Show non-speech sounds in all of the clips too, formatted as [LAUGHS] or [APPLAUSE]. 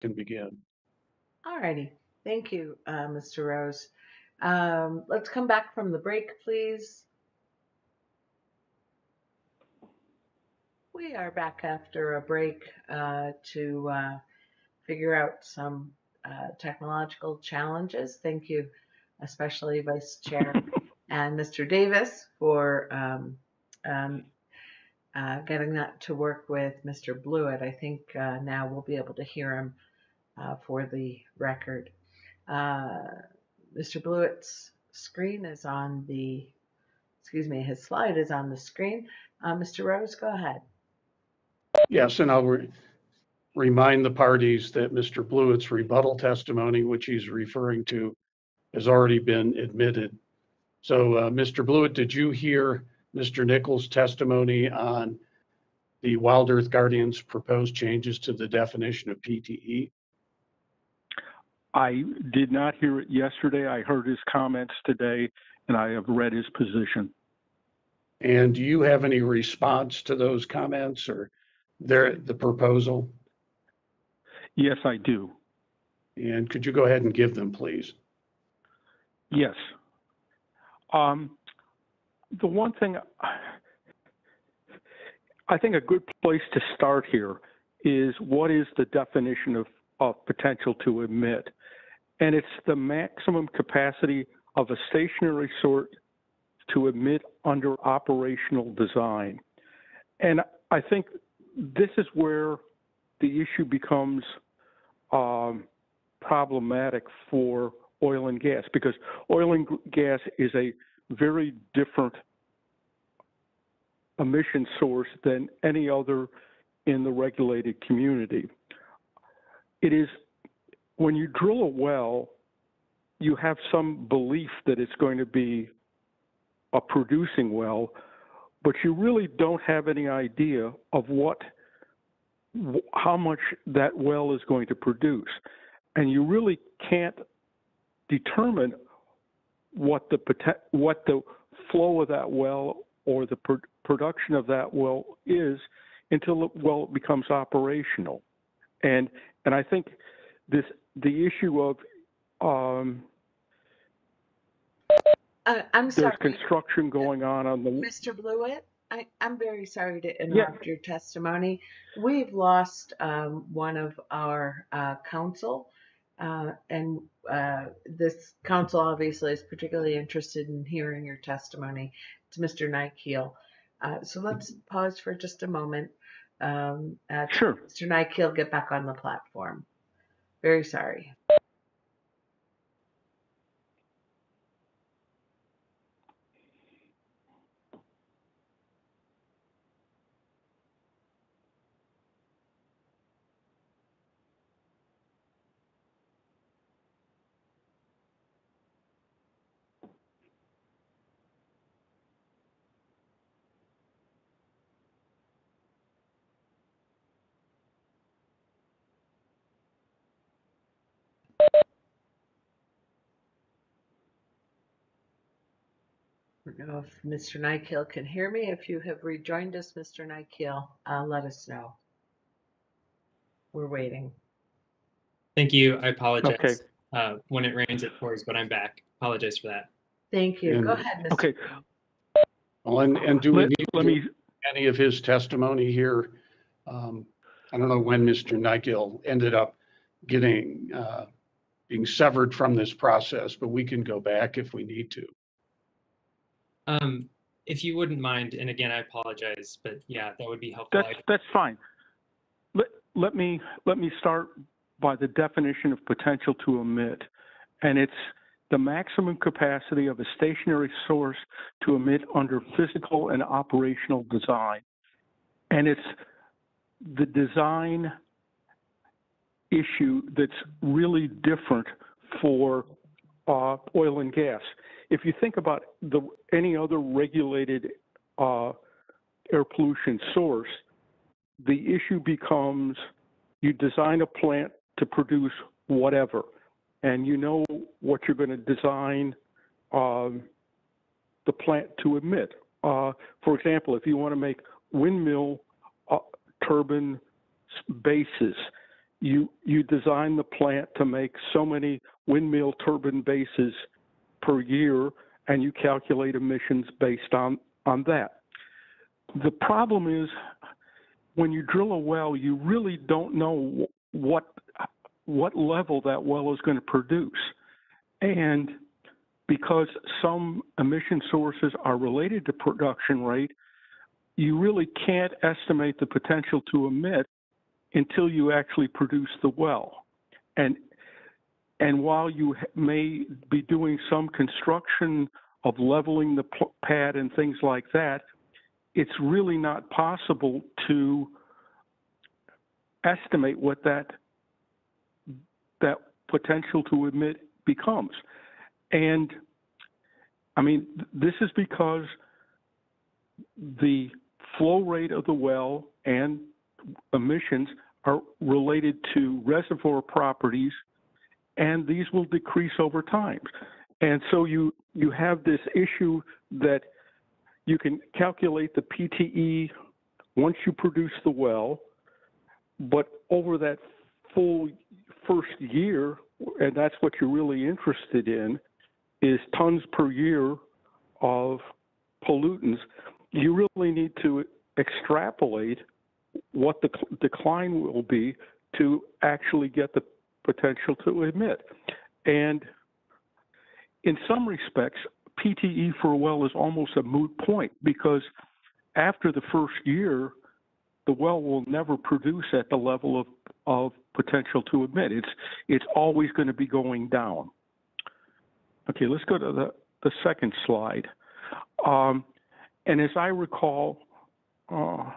can begin. All righty. Thank you, uh, Mr. Rose. Um, let's come back from the break, please. We are back after a break uh, to uh, figure out some uh, technological challenges. Thank you, especially Vice Chair [LAUGHS] and Mr. Davis for um, um, uh, getting that to work with Mr. Blewett. I think uh, now we'll be able to hear him uh, for the record. Uh, Mr. Blewett's screen is on the, excuse me, his slide is on the screen. Uh, Mr. Rose, go ahead. Yes, and I'll re- remind the parties that Mr. Blewett's rebuttal testimony, which he's referring to, has already been admitted. So, uh, Mr. Blewett, did you hear Mr. Nichols' testimony on the Wild Earth Guardian's proposed changes to the definition of? PTE? I did not hear it yesterday. I heard his comments today, and I have read his position. And do you have any response to those comments or their, the proposal? Yes, I do. And could you go ahead and give them, please? Yes. Um, the one thing I think a good place to start here is what is the definition of, of potential to emit? And it's the maximum capacity of a stationary source to emit under operational design. And I think this is where the issue becomes um, problematic for oil and gas because oil and gas is a very different emission source than any other in the regulated community. It is when you drill a well, you have some belief that it's going to be a producing well, but you really don't have any idea of what how much that well is going to produce. And you really can't determine what the what the flow of that well or the pr- production of that well is until the well becomes operational. And and I think this the issue of um, Uh, I'm sorry, there's construction going on on the Mr. Blewett. I, I'm very sorry to interrupt your testimony. We've lost um, one of our uh, counsel, uh, and uh, this counsel obviously is particularly interested in hearing your testimony. It's Mr. Nykiel. Uh, so let's pause for just a moment. Um, uh, sure. Mr. Nykiel, get back on the platform. Very sorry. Know if Mr. Nykiel can hear me. If you have rejoined us, Mr. Nykiel, uh, let us know. We're waiting. Thank you. I apologize. Okay. Uh, when it rains, it pours, but I'm back. Apologize for that. Thank you. Go ahead, Mr. Okay. Well, and, and do we Let, need let me any of his testimony here? Um, I don't know when Mr. Nykiel ended up getting, uh, being severed from this process, but we can go back if we need to. Um, if you wouldn't mind, and again, I apologize, but yeah, that would be helpful. That's, that's fine. Let, let me, let me start by the definition of potential to emit. And it's the maximum capacity of a stationary source to emit under physical and operational design. And it's the design issue that's really different for uh, oil and gas. If you think about the any other regulated uh, air pollution source, the issue becomes you design a plant to produce whatever, and you know what you're going to design um, the plant to emit. Uh, for example, if you want to make windmill uh, turbine bases, you you design the plant to make so many windmill turbine bases per year, and you calculate emissions based on on that. The problem is when you drill a well, you really don't know what what level that well is going to produce, and because some emission sources are related to production rate, you really can't estimate the potential to emit until you actually produce the well. And and while you may be doing some construction of leveling the pad and things like that, it's really not possible to estimate what that that potential to emit becomes. And I mean, this is because the flow rate of the well and emissions are related to reservoir properties, and these will decrease over time. And so you you have this issue that you can calculate the PTE once you produce the well, but over that full first year, and that's what you're really interested in, is tons per year of pollutants. You really need to extrapolate what the cl- decline will be to actually get the potential to emit. And in some respects, PTE for a well is almost a moot point because after the first year, the well will never produce at the level of, of potential to emit. It's it's always going to be going down. Okay, let's go to the, the second slide. Um, and as I recall, uh,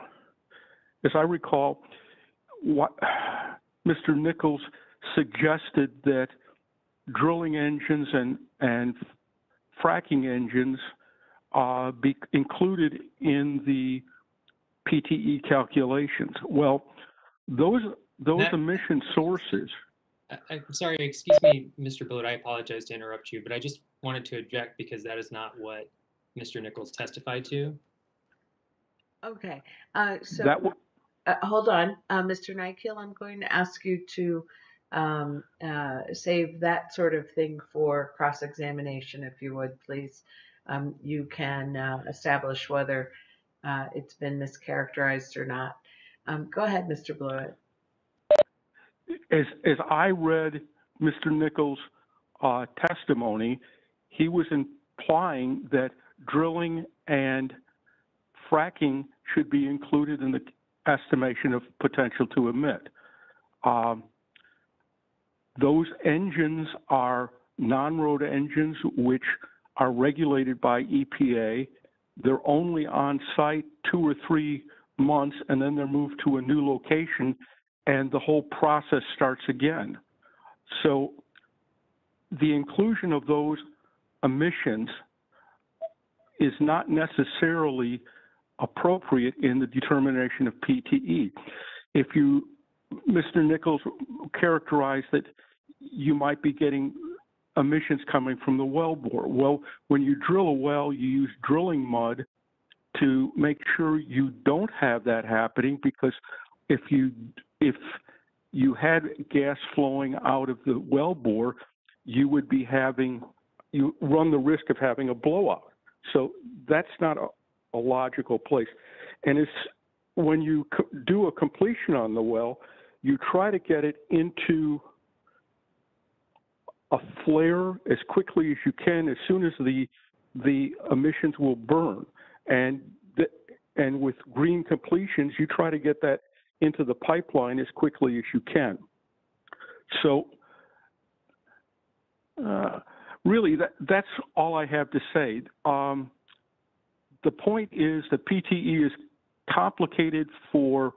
as I recall, what [SIGHS] Mr. Nichols suggested that drilling engines and and fracking engines uh, be included in the PTE calculations. Well, those those That- emission sources. I, I'm sorry, excuse me, Mr. Billard, I apologize to interrupt you, but I just wanted to object because that is not what Mr. Nichols testified to. Okay, uh, so. that w- Uh, hold on, uh, Mr. Nykiel, I'm going to ask you to um, uh, save that sort of thing for cross-examination, if you would, please. Um, you can uh, establish whether uh, it's been mischaracterized or not. Um, go ahead, Mr. Blewett. as as I read Mr. Nichols' uh, testimony, he was implying that drilling and fracking should be included in the estimation of potential to emit. Um, those engines are non-road engines which are regulated by EPA. They're only on site two or three months and then they're moved to a new location and the whole process starts again. So the inclusion of those emissions is not necessarily appropriate in the determination of PTE. If you, Mr. Nichols characterized that you might be getting emissions coming from the well bore. Well, when you drill a well, you use drilling mud to make sure you don't have that happening because if you if you had gas flowing out of the well bore, you would be having you run the risk of having a blowout. So that's not a, a logical place. And it's when you do a completion on the well, you try to get it into a flare as quickly as you can as soon as the the emissions will burn. And the, and with green completions you try to get that into the pipeline as quickly as you can. So uh, really that that's all I have to say. Um, the point is that PTE is complicated for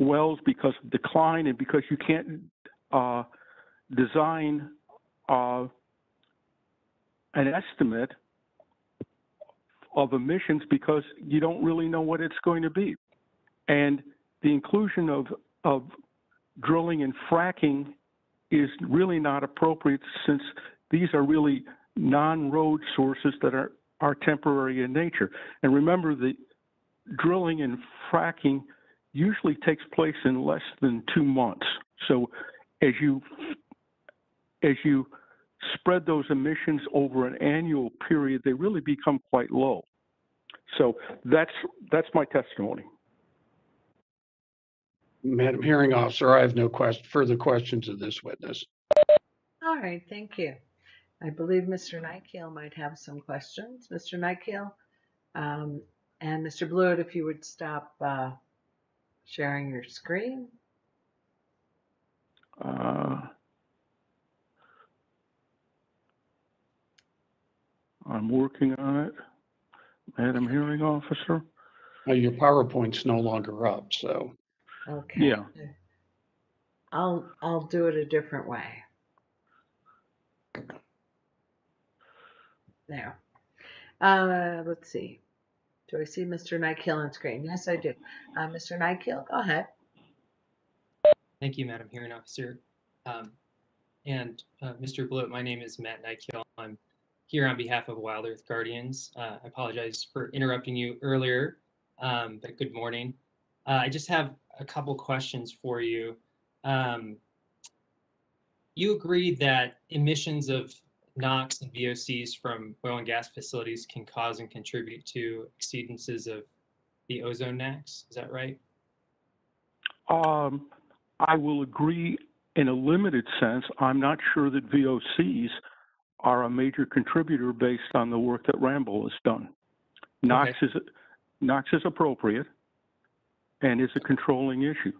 wells because of decline and because you can't uh, design uh, an estimate of emissions because you don't really know what it's going to be. And the inclusion of, of drilling and fracking is really not appropriate since these are really non-road sources that are, are temporary in nature. And remember, the drilling and fracking usually takes place in less than two months. So as you as you spread those emissions over an annual period, they really become quite low. So that's that's my testimony. Madam Hearing Officer, I have no quest, further questions of this witness. All right, thank you. I believe Mr. Nykiel might have some questions. Mr. Nykiel, um, and Mr. Blewett, if you would stop uh, sharing your screen. Uh, I'm working on it, Madam Hearing Officer. Uh, Your PowerPoint's no longer up, so. Okay. Yeah. I'll I'll do it a different way. There. Uh, let's see. Do I see Mr. Nykiel on screen? Yes, I do. Uh, Mr. Nykiel, go ahead. Thank you, Madam Hearing Officer. Um, and uh, Mr. Blewett, my name is Matt Nykiel. I'm here on behalf of Wild Earth Guardians. Uh, I apologize for interrupting you earlier, um, but good morning. Uh, I just have a couple questions for you. Um, you agree that emissions of NOx and VOCs from oil and gas facilities can cause and contribute to exceedances of the ozone NAAQS. Is that right? Um, I will agree in a limited sense. I'm not sure that VOCs are a major contributor based on the work that Ramboll has done. NOx is NOx is appropriate and is a controlling issue.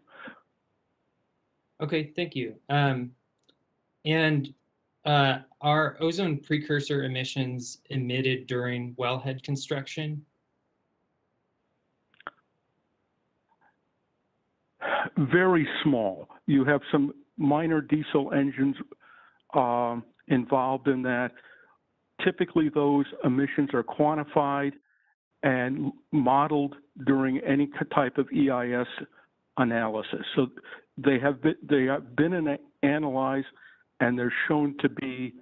Okay, thank you. Um, and uh, are ozone precursor emissions emitted during wellhead construction? Very small. You have some minor diesel engines um, involved in that. Typically, those emissions are quantified and modeled during any type of EIS analysis. So they have been, they have been analyzed and they're shown to be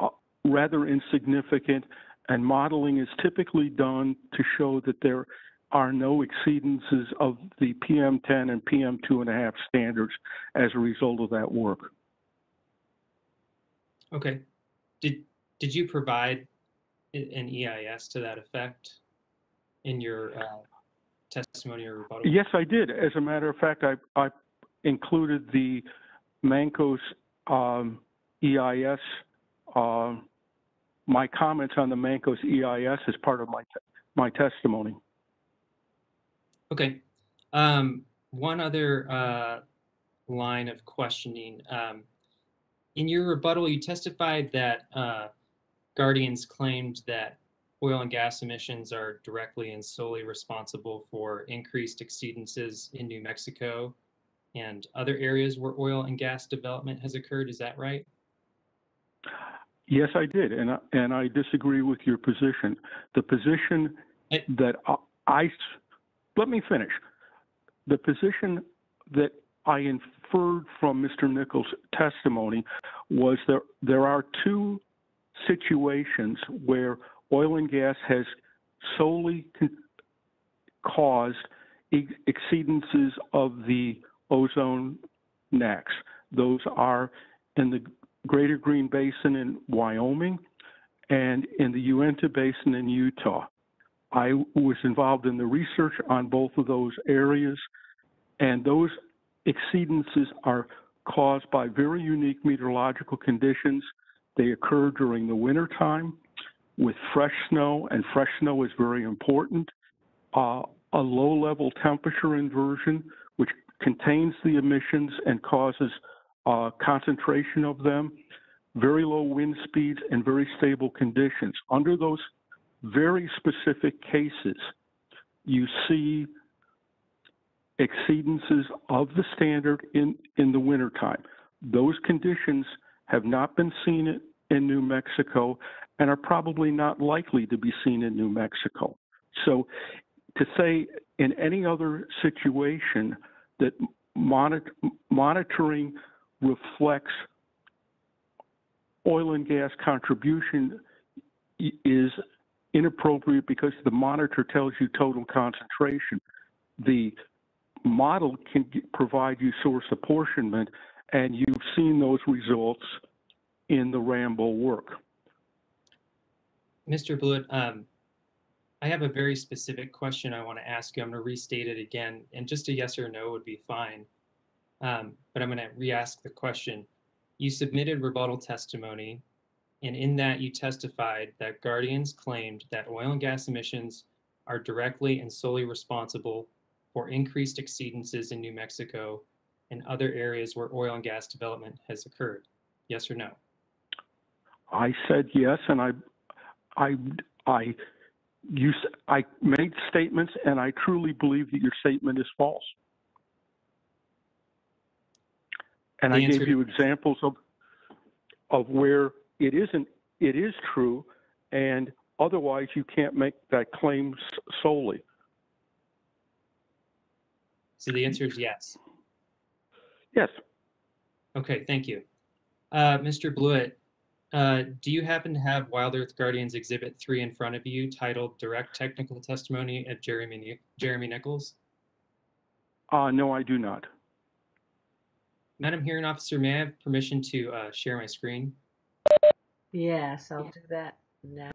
uh, rather insignificant. And modeling is typically done to show that there are no exceedances of the PM10 and PM2.5 standards as a result of that work. Okay. Did did you provide an EIS to that effect in your uh, testimony or rebuttal? Yes, I did. As a matter of fact, I, I included the Mancos um, EIS, um, my comments on the Mancos EIS as part of my, my testimony. Okay. Um, one other uh, line of questioning. Um, in your rebuttal, you testified that uh, Guardians claimed that oil and gas emissions are directly and solely responsible for increased exceedances in New Mexico and other areas where oil and gas development has occurred. Is that right? Yes, I did, and I, and I disagree with your position. The position I- that I let me finish. The position that I inferred from Mr. Nichols' testimony was there there are two situations where oil and gas has solely con- caused ex- exceedances of the ozone NAAQS. Those are in the Greater Green Basin in Wyoming and in the Uinta Basin in Utah. I was involved in the research on both of those areas, and those exceedances are caused by very unique meteorological conditions. They occur during the winter time with fresh snow, and fresh snow is very important. Uh, a low level temperature inversion, which contains the emissions and causes uh, concentration of them, very low wind speeds, and very stable conditions. Under those very specific cases, you see exceedances of the standard in, in the wintertime. Those conditions have not been seen in, in New Mexico and are probably not likely to be seen in New Mexico. So to say in any other situation that monitor, monitoring reflects oil and gas contribution is inappropriate because the monitor tells you total concentration. The model can provide you source apportionment, and you've seen those results in the Ramboll work. Mr. Blewett, um, I have a very specific question I want to ask you. I'm going to restate it again, and just a yes or no would be fine. Um, but I'm going to re-ask the question. You submitted rebuttal testimony, and in that you testified that Guardians claimed that oil and gas emissions are directly and solely responsible for increased exceedances in New Mexico and other areas where oil and gas development has occurred. Yes or no? I said yes, and I, I, I, you, I made statements, and I truly believe that your statement is false. And The I answer gave you examples of, of where it isn't, it is true, and otherwise you can't make that claim solely. So the answer is yes. Yes, Okay, thank you. Uh, Mr. Blewett, uh, do you happen to have Wild Earth Guardians Exhibit 3 in front of you titled Direct Technical Testimony of Jeremy, Jeremy Nichols? uh, no, I do not. Madam Hearing Officer, may I have permission to uh, share my screen? Yes, I'll do that now.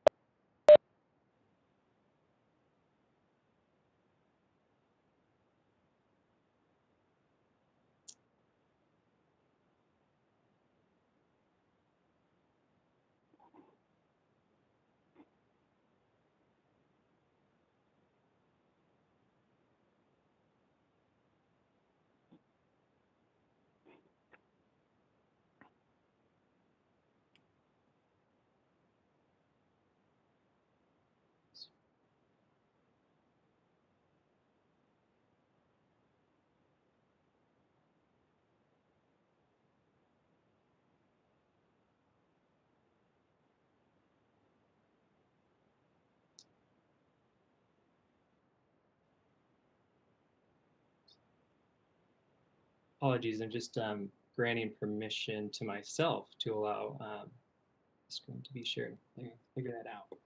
Apologies, I'm just um, granting permission to myself to allow um, the screen to be shared. Figure figure that out.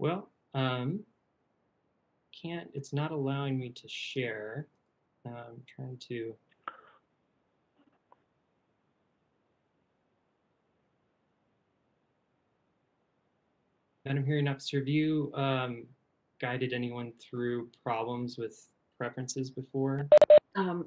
Well, um, can't, it's not allowing me to share. I'm trying to. Madam Hearing Officer, have you um, guided anyone through problems with preferences before? Um,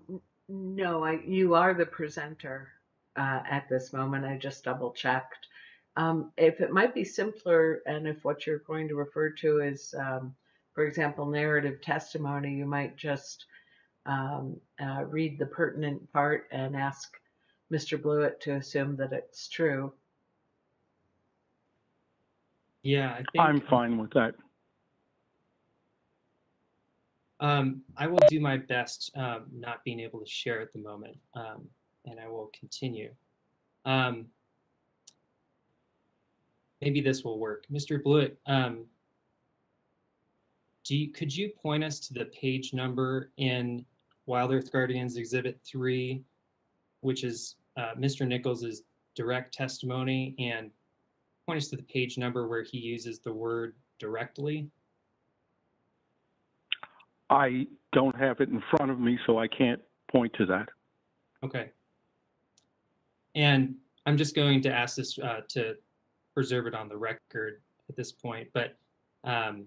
no, I, you are the presenter, uh, at this moment. I just double checked. Um, if it might be simpler and if what you're going to refer to is, um, for example, narrative testimony, you might just, um, uh, read the pertinent part and ask Mr. Blewett to assume that it's true. Yeah, I think. I'm fine with that. Um, I will do my best, um, not being able to share at the moment, um, and I will continue. Maybe this will work. Mr. Blewett, um, do you, could you point us to the page number in Wild Earth Guardians Exhibit 3, which is uh, Mr. Nichols' direct testimony, and point us to the page number where he uses the word directly? I don't have it in front of me, so I can't point to that. Okay. And I'm just going to ask this uh, to preserve it on the record at this point, but um,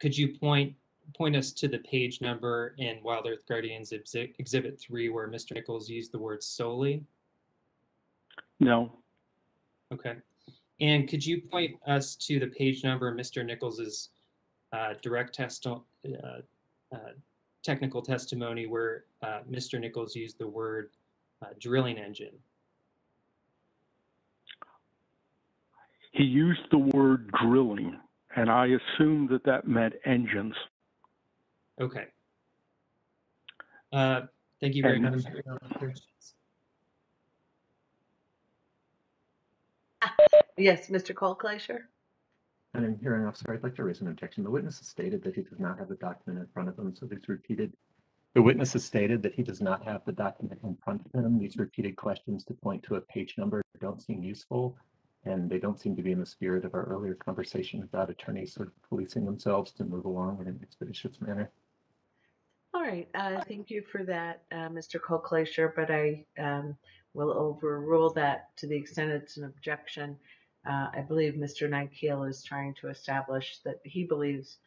could you point point us to the page number in Wild Earth Guardians exhi- Exhibit 3 where Mr. Nichols used the word solely? No, Okay. And could you point us to the page number Mr. Nichols's uh, direct test, uh, uh, technical testimony where uh, Mr. Nichols used the word uh, drilling engine? He used the word drilling, and I assumed that that meant engines. Okay. Uh, Thank you very And- much. for your questions. Yes, Mr. Cole Glacier? Madam Hearing Officer, I'd like to raise an objection. The witness has stated that he does not have the document in front of him, so these repeated. The witness has stated that he does not have the document in front of him. These repeated questions to point to a page number don't seem useful. And they don't seem to be in the spirit of our earlier conversation about attorneys sort of policing themselves to move along in an expeditious manner. All right, uh, thank you for that, uh, Mr. Cole Glacier, but I um, will overrule that to the extent it's an objection. Uh, I believe Mr. Nykiel is trying to establish that he believes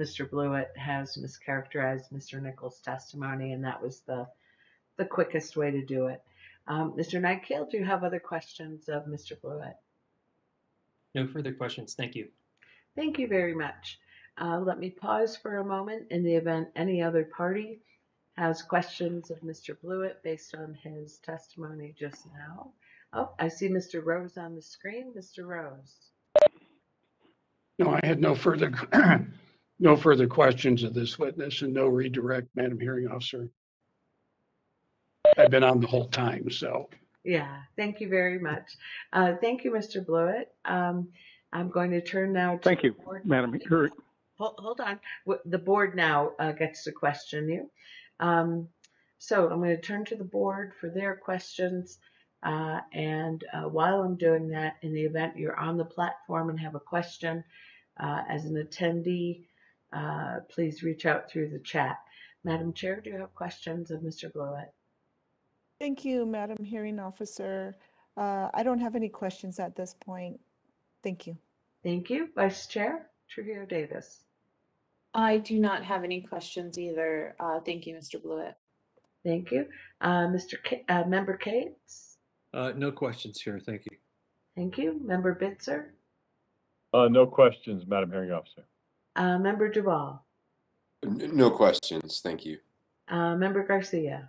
Mr. Blewett has mischaracterized Mr. Nichols' testimony, and that was the the quickest way to do it. Um, Mr. Nykiel, do you have other questions of Mr. Blewett? No further questions. Thank you. Thank you very much. Uh, let me pause for a moment in the event any other party has questions of Mr. Blewett based on his testimony just now. Oh, I see Mr. Rose on the screen. Mr. Rose. No, I had no further, [CLEARS THROAT] no further questions of this witness and no redirect, Madam Hearing Officer. I've been on the whole time, so. Yeah, thank you very much. Uh, thank you, Mr. Blewett. Um, I'm going to turn now to Thank you, the board. Madam. Hold, hold on. The board now uh, gets to question you. Um, so I'm going to turn to the board for their questions. Uh, and uh, while I'm doing that, in the event you're on the platform and have a question uh, as an attendee, uh, please reach out through the chat. Madam Chair, do you have questions of Mr. Blewett? Thank you, Madam Hearing Officer. Uh, I don't have any questions at this point. Thank you. Thank you. Vice Chair Trujillo Davis. I do not have any questions either. Uh, thank you, Mr. Blewett. Thank you. Uh, Mr. K- uh, Member Cates. Uh, no questions here. Thank you. Thank you. Member Bitzer. Uh, no questions, Madam Hearing Officer. Uh, Member Duval. No questions, thank you. Uh, Member Garcia.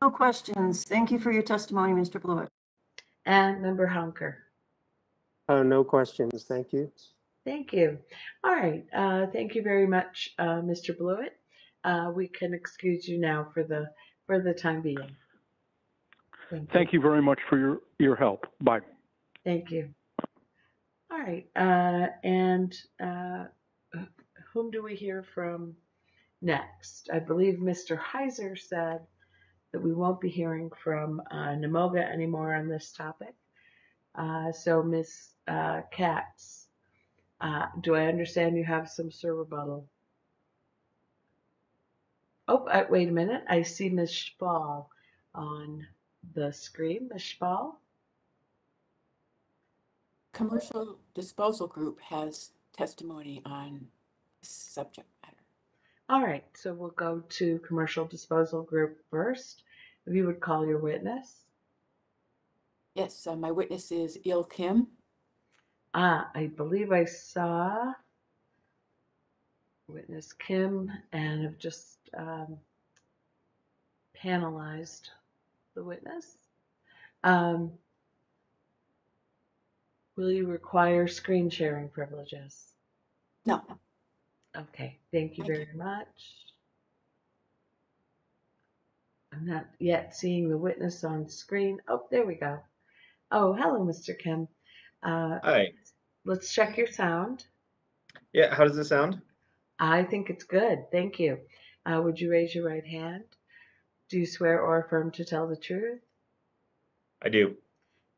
No questions. Thank you for your testimony, Mr. Blewett. And Member Honker. Uh, no questions, thank you. Thank you. All right. Uh, thank you very much, uh, Mr. Blewett. Uh, we can excuse you now for the for the time being. Thank you. Thank you very much for your, your help. Bye. Thank you. All right. Uh, and uh, whom do we hear from next? I believe Mr. Heiser said that we won't be hearing from uh, NMOGA anymore on this topic. Uh, so, Ms. Uh, Katz, uh, do I understand you have some surrebuttal? Oh, uh, wait a minute. I see Ms. Spall on the screen. Ms. Spall? Commercial Disposal Group has testimony on this subject matter. All right, so we'll go to Commercial Disposal Group first. If you would call your witness. Yes, uh, my witness is Il Kim. Ah, I believe I saw witness Kim and have just um, panelized the witness. Um, will you require screen sharing privileges? No, Okay, thank you Thank you. very much. I'm not yet seeing the witness on screen. Oh, there we go. Oh, hello, Mr. Kim. Uh, Hi. let's check your sound. Yeah, how does it sound? I think it's good. Thank you. Uh, would you raise your right hand? Do you swear or affirm to tell the truth? I do.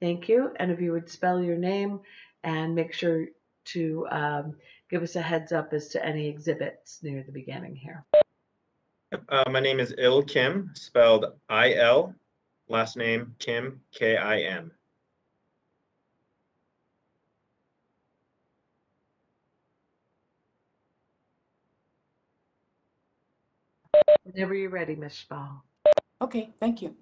Thank you. And if you would spell your name and make sure to um, give us a heads up as to any exhibits near the beginning here. Uh, my name is Il Kim, spelled I L, last name Kim, K I M. Whenever you're ready, Ms. Spall. okay, thank you.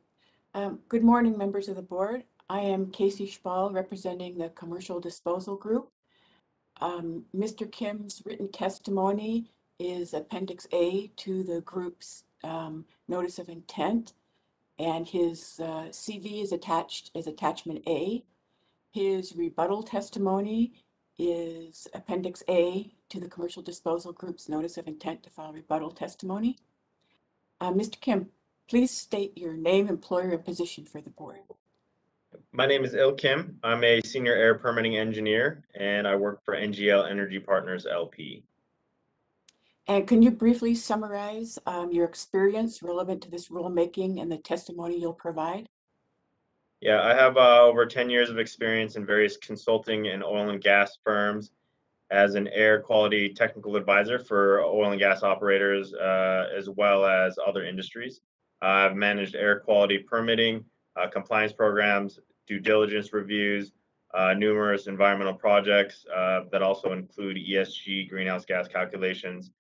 Um, good morning, members of the board. I am Casey Spall, representing the Commercial Disposal Group. Um, Mr. Kim's written testimony is Appendix A to the group's um, notice of intent, and his uh, CV is attached as Attachment A. His rebuttal testimony is Appendix A to the Commercial Disposal Group's notice of intent to file rebuttal testimony. Uh, Mr. Kim, please state your name, employer, and position for the board. My name is Il Kim. I'm a senior air permitting engineer and I work for NGL Energy Partners LP. And can you briefly summarize um, your experience relevant to this rulemaking and the testimony you'll provide? Yeah, I have uh, over 10 years of experience in various consulting and oil and gas firms as an air quality technical advisor for oil and gas operators, uh, as well as other industries. I've managed air quality permitting, uh, compliance programs, due diligence reviews, uh, numerous environmental projects uh, that also include ESG greenhouse gas calculations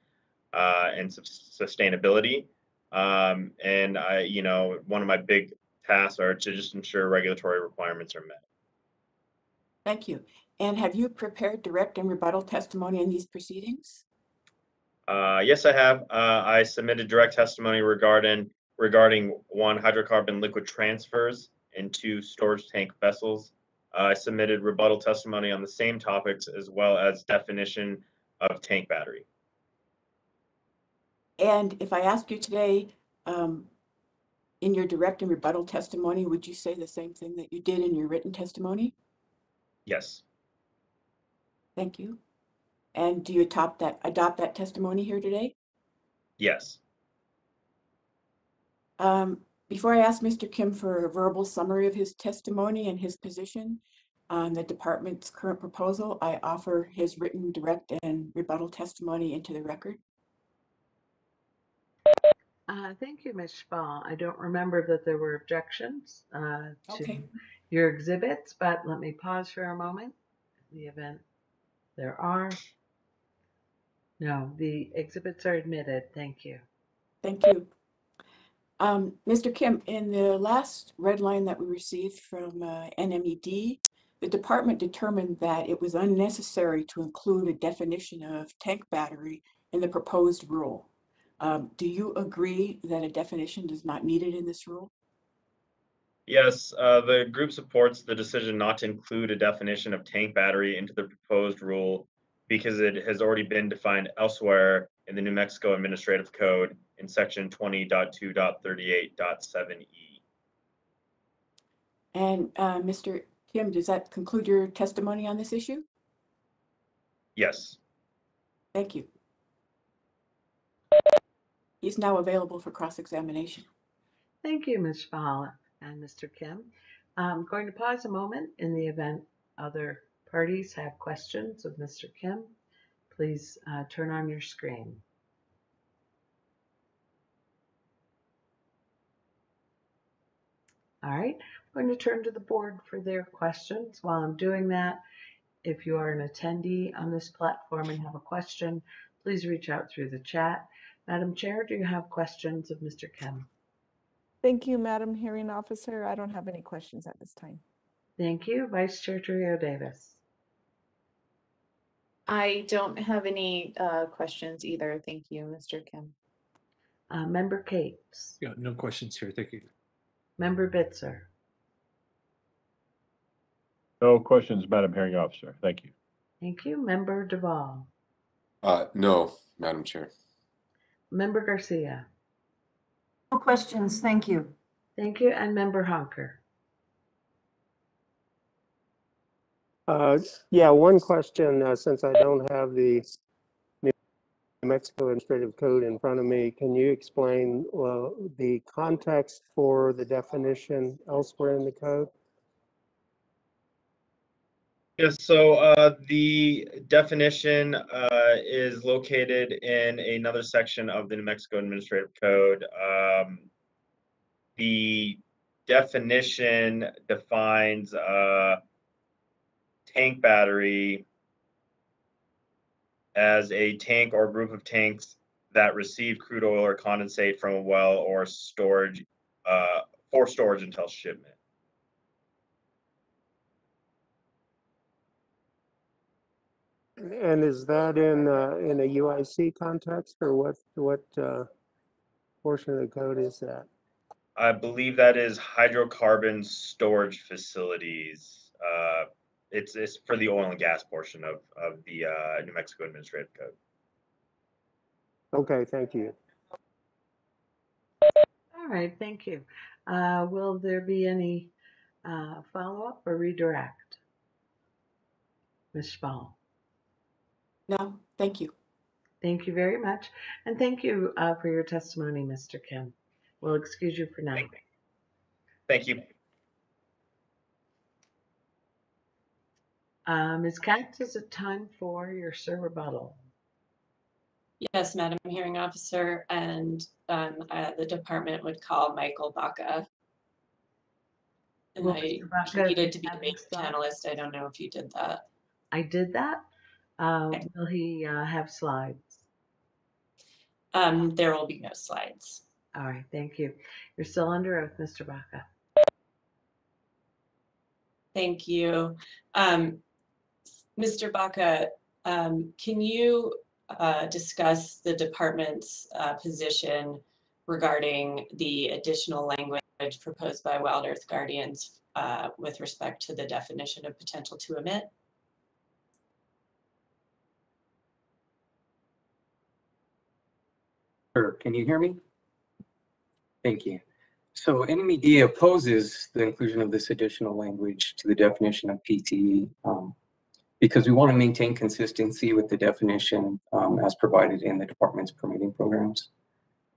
uh, and sus- sustainability. Um, and I, you know, one of my big tasks are to just ensure regulatory requirements are met. Thank you. And have you prepared direct and rebuttal testimony in these proceedings? Uh, yes, I have. Uh, I submitted direct testimony regarding regarding one hydrocarbon liquid transfers and two storage tank vessels. Uh, I submitted rebuttal testimony on the same topics as well as definition of tank battery. And if I ask you today, um, in your direct and rebuttal testimony, would you say the same thing that you did in your written testimony? Yes. Thank you. And do you adopt that, adopt that testimony here today? Yes. Um, before I ask Mr. Kim for a verbal summary of his testimony and his position on the department's current proposal, I offer his written direct and rebuttal testimony into the record. Uh, thank you, Ms. Spall. I don't remember that there were objections uh, to Okay. your exhibits, but let me pause for a moment. In the event there are. No, the exhibits are admitted. Thank you. Thank you. Um, Mr. Kim, in the last red line that we received from uh, NMED, the department determined that it was unnecessary to include a definition of tank battery in the proposed rule. Um, do you agree that a definition is not needed in this rule? Yes, uh, the group supports the decision not to include a definition of tank battery into the proposed rule because it has already been defined elsewhere in the New Mexico Administrative Code in section 20.2.38.7E. And uh, Mr. Kim, does that conclude your testimony on this issue? Yes. Thank you. He's now available for cross-examination. Thank you, Ms. Spall and Mr. Kim. I'm going to pause a moment in the event other parties have questions of Mr. Kim. Please uh, turn on your screen. All right, I'm going to turn to the board for their questions. While I'm doing that, if you are an attendee on this platform and have a question, please reach out through the chat. Madam Chair, do you have questions of Mr. Kim? Thank you, Madam Hearing Officer. I don't have any questions at this time. Thank you. Vice Chair Trujillo Davis. I don't have any uh, questions either. Thank you, Mr. Kim. Uh, Member Cates. Yeah, no questions here. Thank you. Member Bitzer. No questions, Madam Hearing Officer. Thank you. Thank you. Member Duvall. Uh, no, Madam Chair. Member Garcia. No questions, thank you. Thank you. And Member Honker. Uh, Yeah, one question, uh, since I don't have the New Mexico Administrative Code in front of me, can you explain uh, the context for the definition elsewhere in the code? Yes, so uh, the definition uh, is located in another section of the New Mexico Administrative Code. Um, the definition defines uh, tank battery as a tank or group of tanks that receive crude oil or condensate from a well or storage uh, for storage until shipment. And is that in uh, in a UIC context, or what what uh, portion of the code is that? I believe that is hydrocarbon storage facilities, uh, it's, it's for the oil and gas portion of, of the, uh, New Mexico Administrative Code. Okay, thank you. All right, thank you. Uh, will there be any, uh, follow-up or redirect? Ms. Spall? No, thank you. Thank you very much. And thank you, uh, for your testimony, Mr. Kim. We'll excuse you for now. Thank you. Uh, Ms. Katz, is it time for your surrebuttal? Yes, Madam Hearing Officer, and um, uh, the department would call Michael Baca. And Will I. Baca needed to be his slide? panelist. I don't know if you did that. I did that. Uh, will he, uh, have slides? Um, there will be no slides. All right, thank you. You're still under oath, Mr. Baca. Thank you. Um, Mr. Baca, um, can you uh, discuss the department's uh, position regarding the additional language proposed by Wild Earth Guardians uh, with respect to the definition of potential to emit? Sure. Can you hear me? Thank you. So NMED opposes the inclusion of this additional language to the definition of PTE um, because we want to maintain consistency with the definition um, as provided in the department's permitting programs.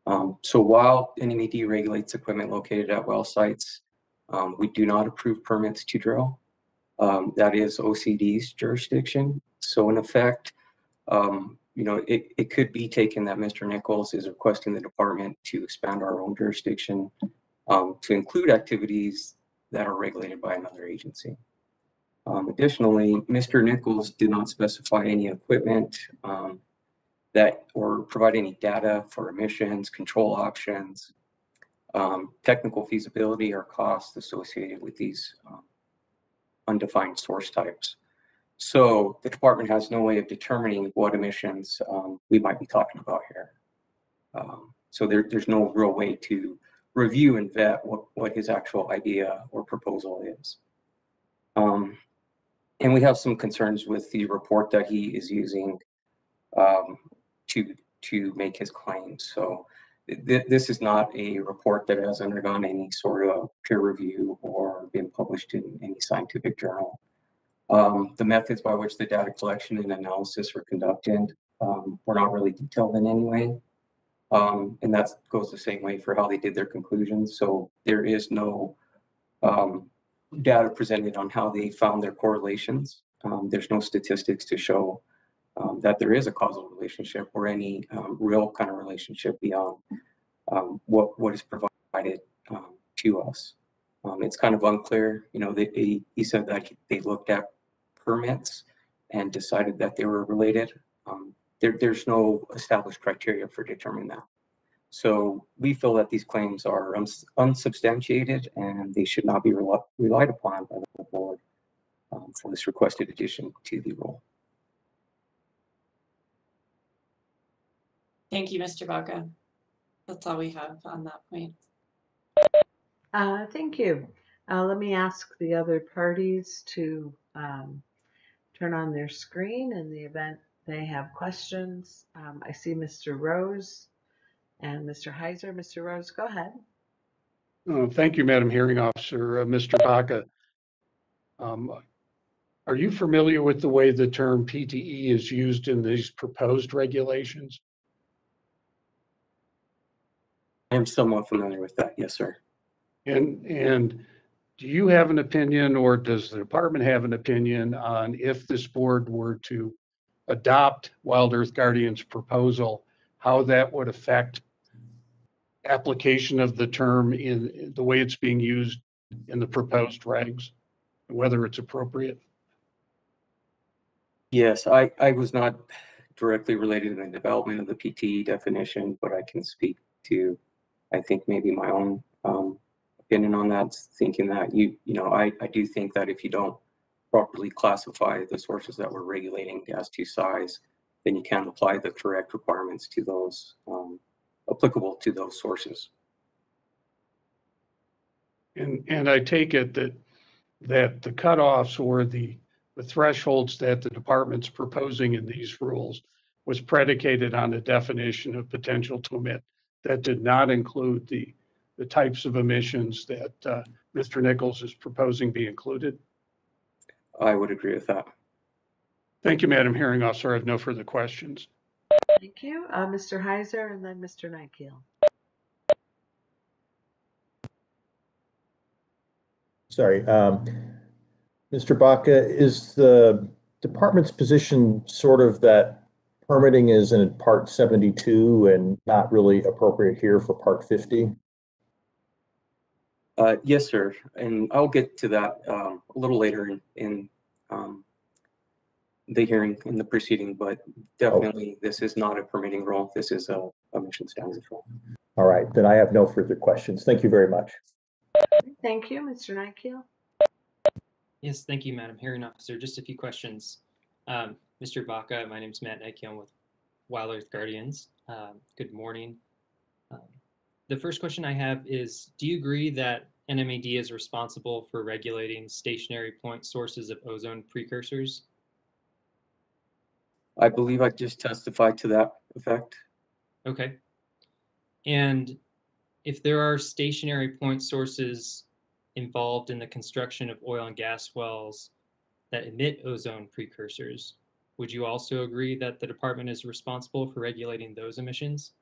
Um, so while NMED regulates equipment located at well sites, um, we do not approve permits to drill. Um, that is OCD's jurisdiction. So in effect, um, you know, it, it could be taken that Mr. Nichols is requesting the department to expand our own jurisdiction um, to include activities that are regulated by another agency. Um, additionally, Mr. Nichols did not specify any equipment um, that or provide any data for emissions, control options, um, technical feasibility or costs associated with these um, undefined source types. So the department has no way of determining what emissions um, we might be talking about here. Um, so there, there's no real way to review and vet what, what his actual idea or proposal is. Um, and we have some concerns with the report that he is using um, to, to make his claims. So th this is not a report that has undergone any sort of peer review or been published in any scientific journal. Um, the methods by which the data collection and analysis were conducted um, were not really detailed in any way. Um, and that goes the same way for how they did their conclusions. So there is no um, data presented on how they found their correlations. Um, there's no statistics to show um, that there is a causal relationship or any um, real kind of relationship beyond um, what what is provided um, to us. Um, it's kind of unclear. You know, they, they, he said that they looked at permits and decided that they were related. There, there's no established criteria for determining that. So we feel that these claims are uns- unsubstantiated and they should not be rel- relied upon by the board um, for this requested addition to the rule. Thank you, Mr. Baca. That's all we have on that point. Uh, thank you. Uh, let me ask the other parties to um, turn on their screen in the event they have questions. Um, I see Mr. Rose and Mr. Heiser. Mr. Rose, go ahead. Uh, Thank you, Madam Hearing Officer. Uh, Mr. Baca, um, are you familiar with the way the term PTE is used in these proposed regulations? I am somewhat familiar with that. Yes, sir. And, and do you have an opinion or does the department have an opinion on if this board were to adopt Wild Earth Guardian's proposal, how that would affect application of the term in the way it's being used in the proposed regs, whether it's appropriate? Yes, I, I was not directly related in the development of the PTE definition, but I can speak to, I think maybe my own um, opinion on that, thinking that you, you know, I, I do think that if you don't properly classify the sources that we're regulating as to size, then you can't apply the correct requirements to those um, applicable to those sources. And, and I take it that, that the cutoffs or the, the thresholds that the department's proposing in these rules was predicated on a definition of potential to emit that did not include the, the types of emissions that uh, Mr. Nichols is proposing be included. I would agree with that. Thank you, Madam Hearing Officer. I have no further questions. Thank you. Uh, Mr. Heiser and then Mr. Nykiel. Sorry, um, Mr. Baca, is the department's position sort of that permitting is in part seventy-two and not really appropriate here for part fifty? Uh, yes, sir. And I'll get to that um, a little later in, in um, the hearing, in the proceeding, but definitely this is not a permitting role. This is a emission standards role. All right, then I have no further questions. Thank you very much. Thank you, Mr. Nykiel. Yes, thank you, Madam Hearing Officer. Just a few questions. Um, Mr. Baca, my name is Matt Nykiel I'm with Wild Earth Guardians. Um, good morning. Um, the first question I have is, do you agree that NMED is responsible for regulating stationary point sources of ozone precursors? I believe I just testified to that effect. Okay. And if there are stationary point sources involved in the construction of oil and gas wells that emit ozone precursors, would you also agree that the department is responsible for regulating those emissions?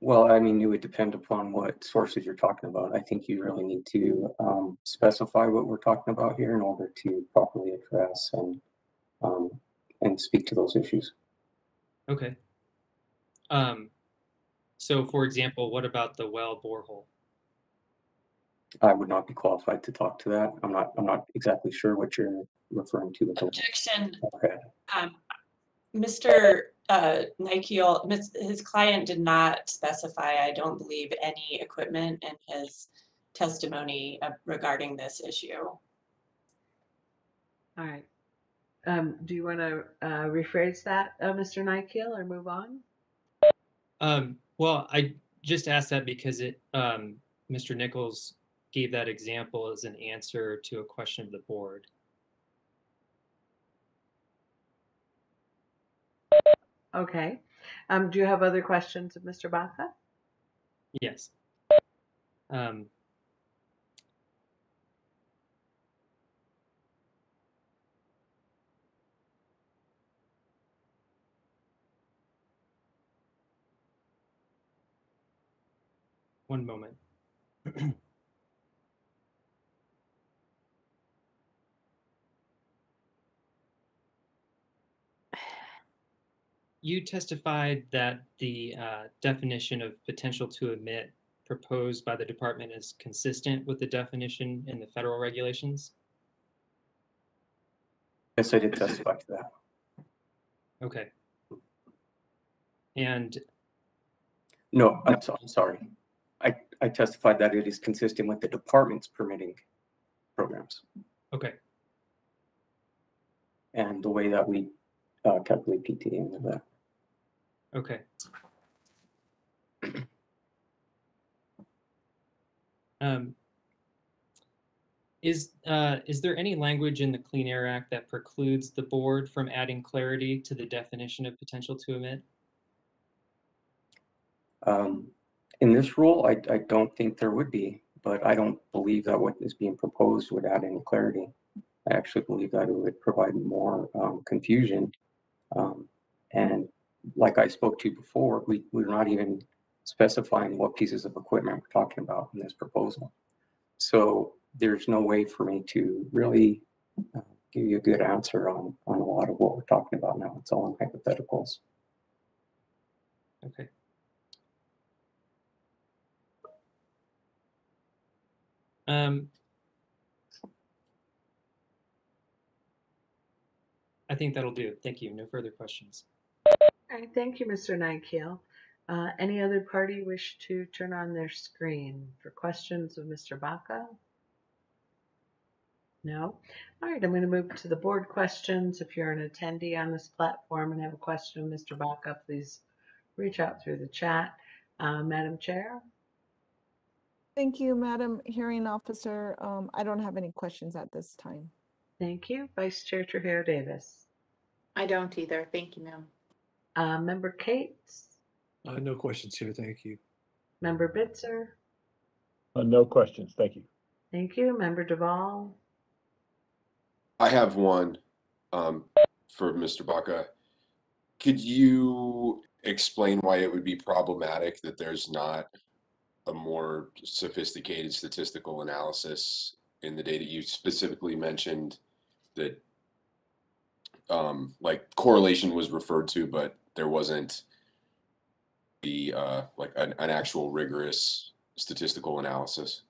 Well, I mean, it would depend upon what sources you're talking about. I think you really need to um, specify what we're talking about here in order to properly address and um, and speak to those issues. Okay. Um, so for example, what about the well borehole? I would not be qualified to talk to that. I'm not. I'm not exactly sure what you're referring to. With Objection. Okay. Um, Mr. Uh, Nykiel, his client did not specify, I don't believe, any equipment in his testimony uh, regarding this issue. All right. Um, do you want to uh, rephrase that, uh, Mr. Nykiel, or move on? Um, well, I just asked that because it, um, Mr. Nichols gave that example as an answer to a question of the board. Okay. Um, do you have other questions of Mr. Baca? Yes. Um, one moment. [CLEARS THROAT] You testified that the uh, definition of potential to emit proposed by the department is consistent with the definition in the federal regulations? Yes, I did testify to that. Okay. And No, I'm, so, I'm sorry. I, testified that it is consistent with the department's permitting programs okay, and the way that we uh, calculate PT and that. okay. [CLEARS THROAT] Um, is uh, is there any language in the Clean Air Act that precludes the board from adding clarity to the definition of potential to emit? Um, in this rule, I, I don't think there would be, but I don't believe that what is being proposed would add any clarity. I actually believe that it would provide more um, confusion. Um, and like I spoke to before, we, we're not even specifying what pieces of equipment we're talking about in this proposal. So there's no way for me to really uh, give you a good answer on, on a lot of what we're talking about now. It's all in hypotheticals. Okay. Um, I think that'll do. Thank you. No further questions. Right, thank you, Mr. Nykiel. Uh, any other party wish to turn on their screen for questions of Mr. Baca? No? All right, I'm going to move to the board questions. If you're an attendee on this platform and have a question, of Mr. Baca, please reach out through the chat. Uh, Madam Chair? Thank you, Madam Hearing Officer. Um, I don't have any questions at this time. Thank you. Vice Chair Trujillo Davis. I don't either. Thank you, ma'am. Uh, Member Cates? Uh, no questions here, thank you. Member Bitzer? Uh, no questions, thank you. Thank you. Member Duval? I have one um, for Mr. Baca. Could you explain why it would be problematic that there's not a more sophisticated statistical analysis in the data? You specifically mentioned that um, like correlation was referred to, but there wasn't the uh, like an, an actual rigorous statistical analysis.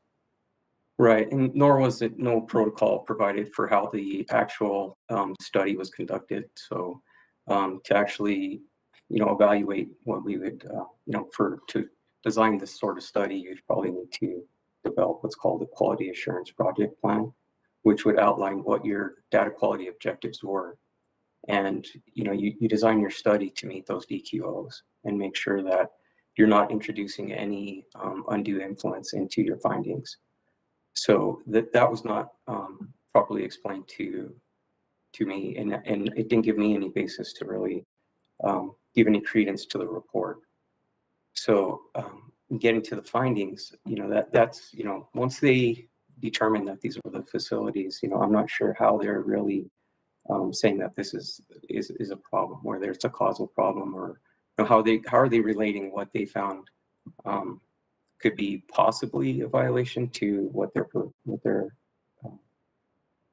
Right, and nor was it no protocol provided for how the actual um, study was conducted. So um, to actually, you know, evaluate what we would, uh, you know, for to design this sort of study, you'd probably need to develop what's called a quality assurance project plan, which would outline what your data quality objectives were. And, you know, you, you design your study to meet those DQOs and make sure that you're not introducing any um, undue influence into your findings. So that that was not um, properly explained to to me, and and it didn't give me any basis to really um, give any credence to the report. So um, getting to the findings, you know that that's you know once they determine that these are the facilities, you know I'm not sure how they're really um, saying that this is is is a problem, whether it's a causal problem or you know, how they how are they relating what they found um, could be possibly a violation to what they're what they're um,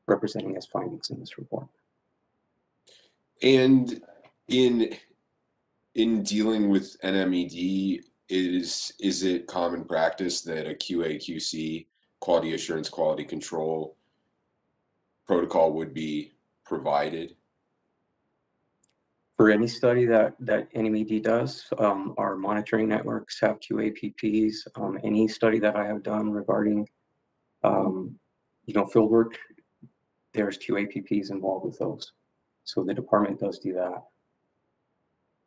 representing as findings in this report. And in in dealing with NMED, is is it common practice that a QA QC quality assurance quality control protocol would be provided? For any study that that NMED does, um, our monitoring networks have QAPPs. Um, any study that I have done regarding, um, you know, fieldwork, there's QAPPs involved with those. So the department does do that.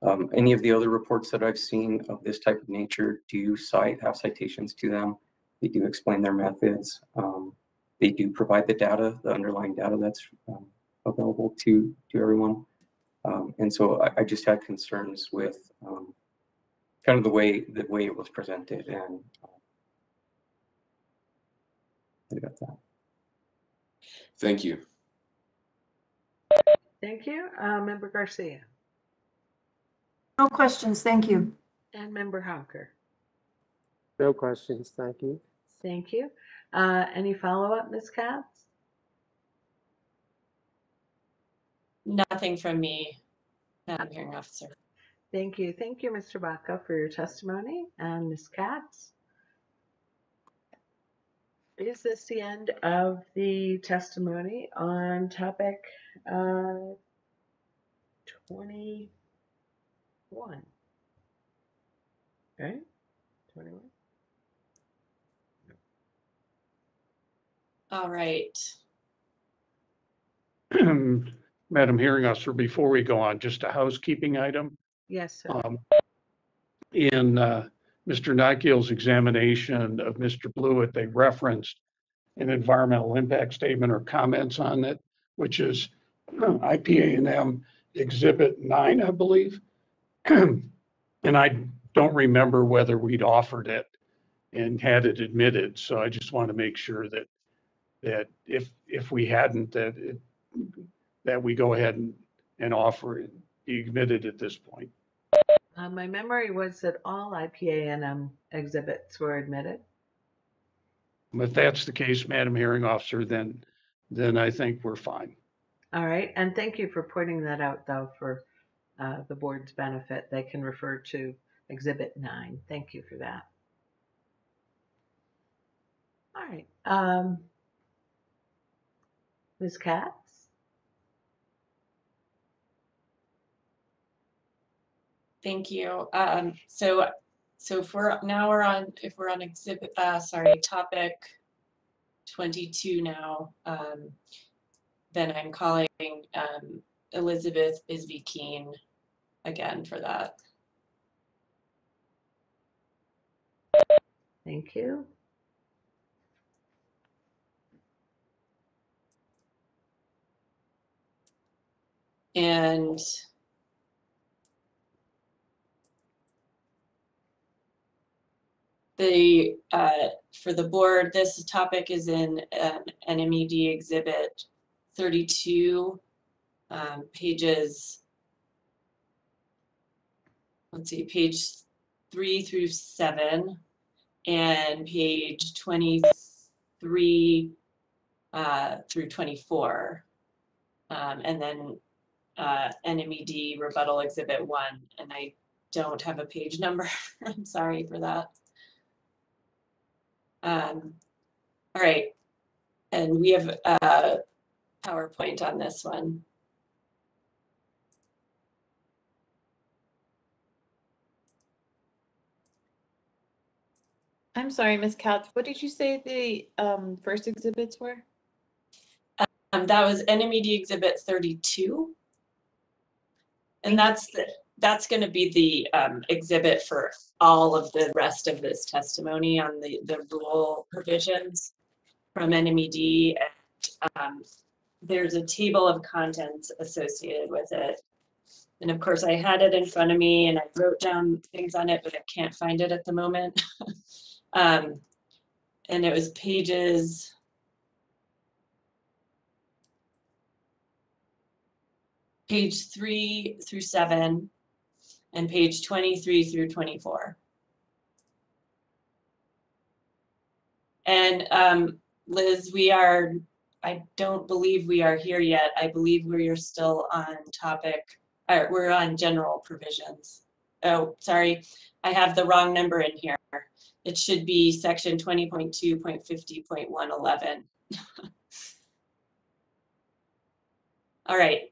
Um, any of the other reports that I've seen of this type of nature do cite, have citations to them. They do explain their methods. Um, they do provide the data, the underlying data that's um, available to to everyone. Um, and so I, I just had concerns with um, kind of the way the way it was presented and uh, leave it that. Thank you. Thank you. Uh, Member Garcia? No questions, thank you. And Member Honker? No questions, thank you. Thank you. Uh, Any follow-up, Ms. Katz? Nothing from me, Madam Hearing Officer. Thank you. Thank you, Mr. Baca, for your testimony. And Ms. Katz? Is this the end of the testimony on topic uh, 21? Okay? 21? All right. [CLEARS THROAT] Madam Hearing Officer, before we go on, just a housekeeping item. Yes, sir. Um, In uh, Mr. Nykiel's examination of Mr. Blewett, they referenced an environmental impact statement or comments on it, which is [CLEARS THROAT] IPANM Exhibit 9, I believe. And I don't remember whether we'd offered it and had it admitted, so I just want to make sure that, that if, if we hadn't, that it, that we go ahead and, and offer it, be admitted at this point. Uh, My memory was that all IPANM exhibits were admitted. If that's the case, Madam Hearing Officer, then, then I think we're fine. All right, and thank you for pointing that out, though, for uh, the board's benefit. They can refer to Exhibit 9. Thank you for that. All right. um, Ms. Katz? Thank you. Um, so, so if we're, now we're on, if we're on exhibit, uh, sorry, topic 22 now. Um, then I'm calling um, Elizabeth Bisbey-Kuehn again for that. Thank you. And the, uh, for the board, this topic is in um, NMED Exhibit 32, um, pages, let's see, page three through seven, and page 23 uh, through 24. Um, and then uh, NMED rebuttal exhibit one, and I don't have a page number. [LAUGHS] I'm sorry for that. Um, all right, and we have a PowerPoint on this one. I'm sorry, Ms. Katz, what did you say the um, first exhibits were? Um, that was NMED exhibit 32. And that's the, that's going to be the um, exhibit for all of the rest of this testimony on the, the rule provisions from NMED. And um, there's a table of contents associated with it. And of course, I had it in front of me and I wrote down things on it, but I can't find it at the moment. [LAUGHS] um, and it was pages page three through seven, and page 23 through 24. And um, Liz, we are, I don't believe we are here yet. I believe we are still on topic, or we're on general provisions. Oh, sorry, I have the wrong number in here. It should be section 20.2.50.111. [LAUGHS] All right,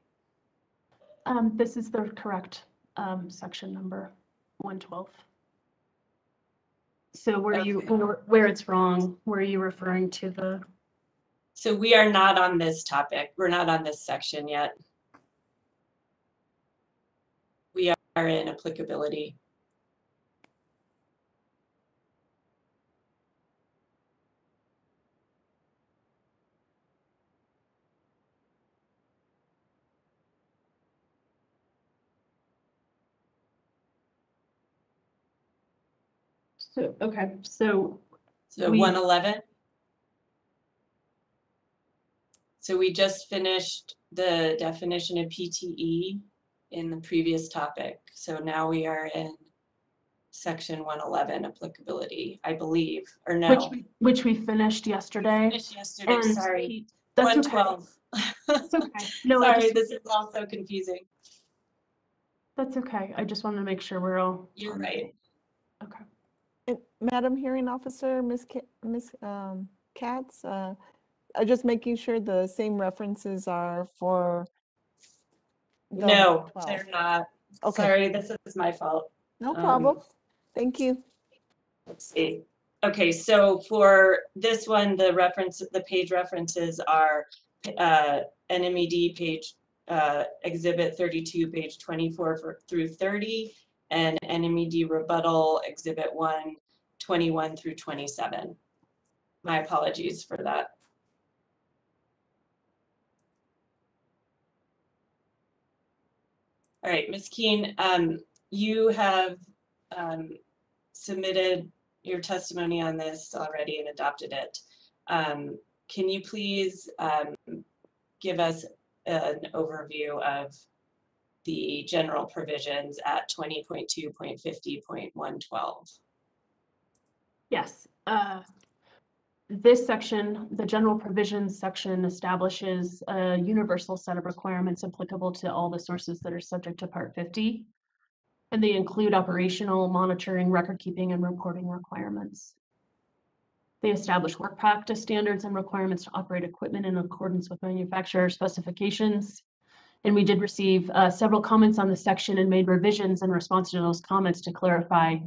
Um, this is the correct, um, section number one twelve. So where you, where- where it's wrong, where are you referring to the, So we are not on this topic. We're not on this section yet. We are in applicability. So, okay, so. So we- 111? So we just finished the definition of PTE in the previous topic. So now we are in section 111 applicability, I believe, or Which, no? we- which we finished yesterday. Finished yesterday, and sorry. That's okay. 112. That's okay. [LAUGHS] No, I Sorry, just- this is all so confusing. That's okay. I just wanted to make sure we're all. You're on the right. Okay. And Madam Hearing Officer, Ms. Ka- Ms. um, Katz, uh, I'm just making sure the same references are for. the No, 12. they're not. Okay. Sorry, this is my fault. No Um, problem. Thank you. Let's see. Okay, so for this one, the reference, the page references are uh, NMED page, uh, Exhibit 32, page 24 for- through 30, and NMED rebuttal, Exhibit 1, 21 through 27. My apologies for that. All right, Ms. Kuehn, um, you have um, submitted your testimony on this already and adopted it. Um, Can you please um, give us an overview of the general provisions at 20.2.50.112? Yes. uh, This section, the general provisions section establishes a universal set of requirements applicable to all the sources that are subject to Part 50. And they include operational, monitoring, record keeping, and reporting requirements. They establish work practice standards and requirements to operate equipment in accordance with manufacturer specifications. And we did receive uh, several comments on the section and made revisions in response to those comments to clarify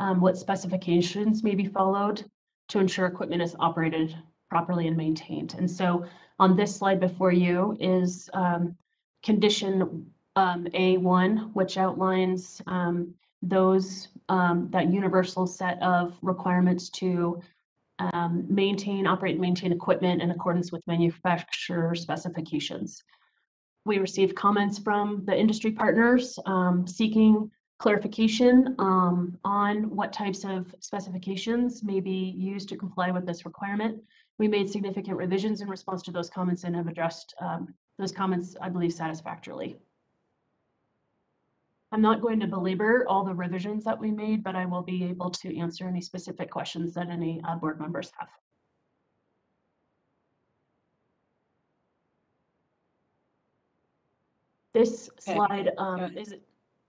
um, what specifications may be followed to ensure equipment is operated properly and maintained. And so on this slide before you is um, condition um, A1, which outlines um, those, um, that universal set of requirements to um, maintain, operate, and maintain equipment in accordance with manufacturer specifications. We received comments from the industry partners um, seeking clarification um, on what types of specifications may be used to comply with this requirement. We made significant revisions in response to those comments and have addressed um, those comments, I believe, satisfactorily. I'm not going to belabor all the revisions that we made, but I will be able to answer any specific questions that any uh, board members have. This Okay. slide um, is,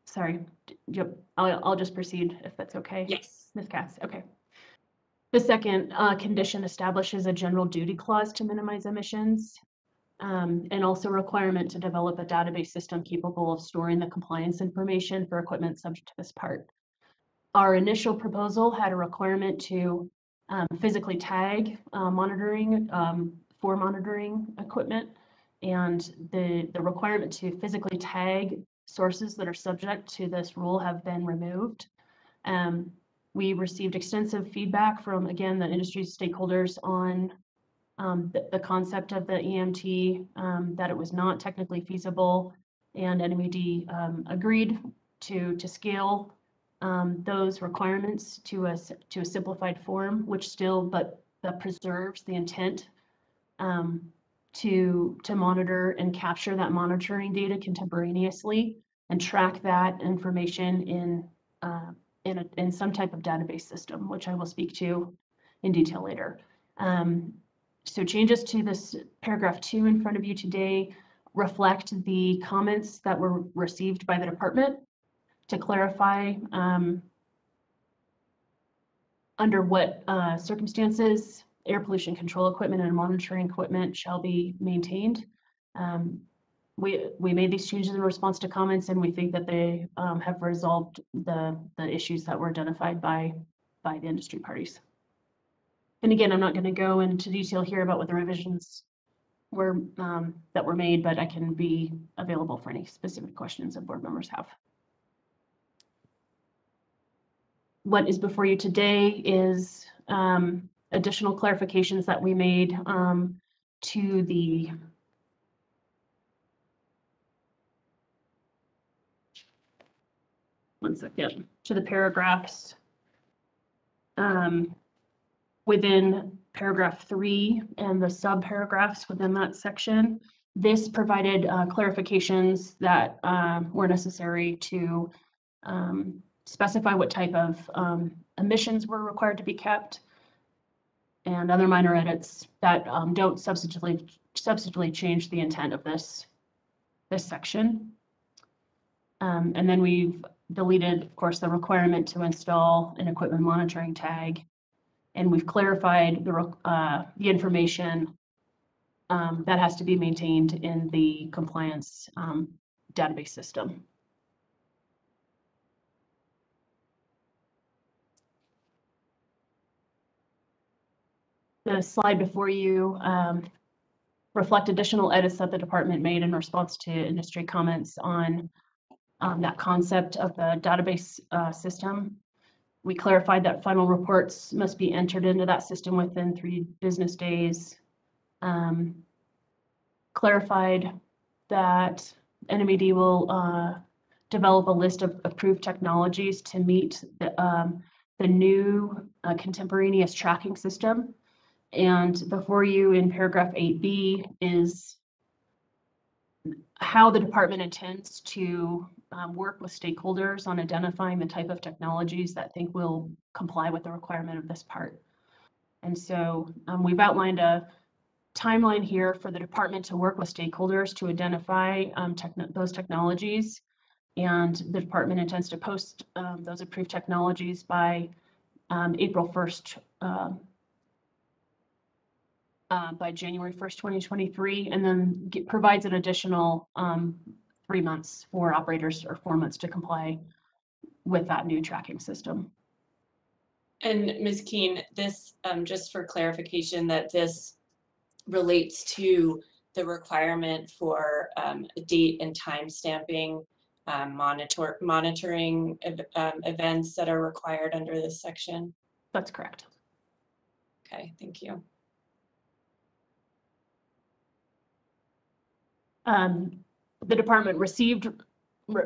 sorry, d- yep, I'll, I'll just proceed if that's okay. Yes. Ms. Katz, okay. The second uh, condition establishes a general duty clause to minimize emissions um, and also requirement to develop a database system capable of storing the compliance information for equipment subject to this part. Our initial proposal had a requirement to um, physically tag uh, monitoring um, for monitoring equipment. And the, the requirement to physically tag sources that are subject to this rule have been removed. Um, we received extensive feedback from, again, the industry stakeholders on um, the, the concept of the EMT, um, that it was not technically feasible. And NMED um, agreed to, to scale um, those requirements to a, to a simplified form, which still, but that preserves the intent um, to, to monitor and capture that monitoring data contemporaneously and track that information in, uh, in, a, in some type of database system, which I will speak to in detail later. Um, so changes to this paragraph two in front of you today reflect the comments that were received by the department to clarify um, under what uh, circumstances air pollution control equipment and monitoring equipment shall be maintained. Um, we, we made these changes in response to comments and we think that they um, have resolved the, the issues that were identified by, by the industry parties. And again, I'm not going to go into detail here about what the revisions were um, that were made, but I can be available for any specific questions that board members have. What is before you today is um, additional clarifications that we made um, to the one second, to the paragraphs um, within paragraph three and the sub-paragraphs within that section. This provided uh, clarifications that um, were necessary to um, specify what type of um, emissions were required to be kept and other minor edits that um, don't substantively, substantively change the intent of this, this section. Um, and then we've deleted, of course, the requirement to install an equipment monitoring tag. And we've clarified the, uh, the information um, that has to be maintained in the compliance um, database system. The slide before you um, reflect additional edits that the department made in response to industry comments on um, that concept of the database uh, system. We clarified that final reports must be entered into that system within three business days. Um, clarified that NMED will uh, develop a list of approved technologies to meet the, um, the new uh, contemporaneous tracking system. And before you in paragraph 8B is how the department intends to um, work with stakeholders on identifying the type of technologies that think will comply with the requirement of this part. And so um, we've outlined a timeline here for the department to work with stakeholders to identify um, techno- those technologies. And the department intends to post um, those approved technologies by um, April 1st, um, uh, by January 1st, 2023, and then get, provides an additional um, three months for operators or four months to comply with that new tracking system. And Ms. Kuehn, this, um, just for clarification, that this relates to the requirement for, um, date and time stamping, um, monitor, monitoring, ev- um, events that are required under this section? That's correct. Okay, thank you. Um, the department received re-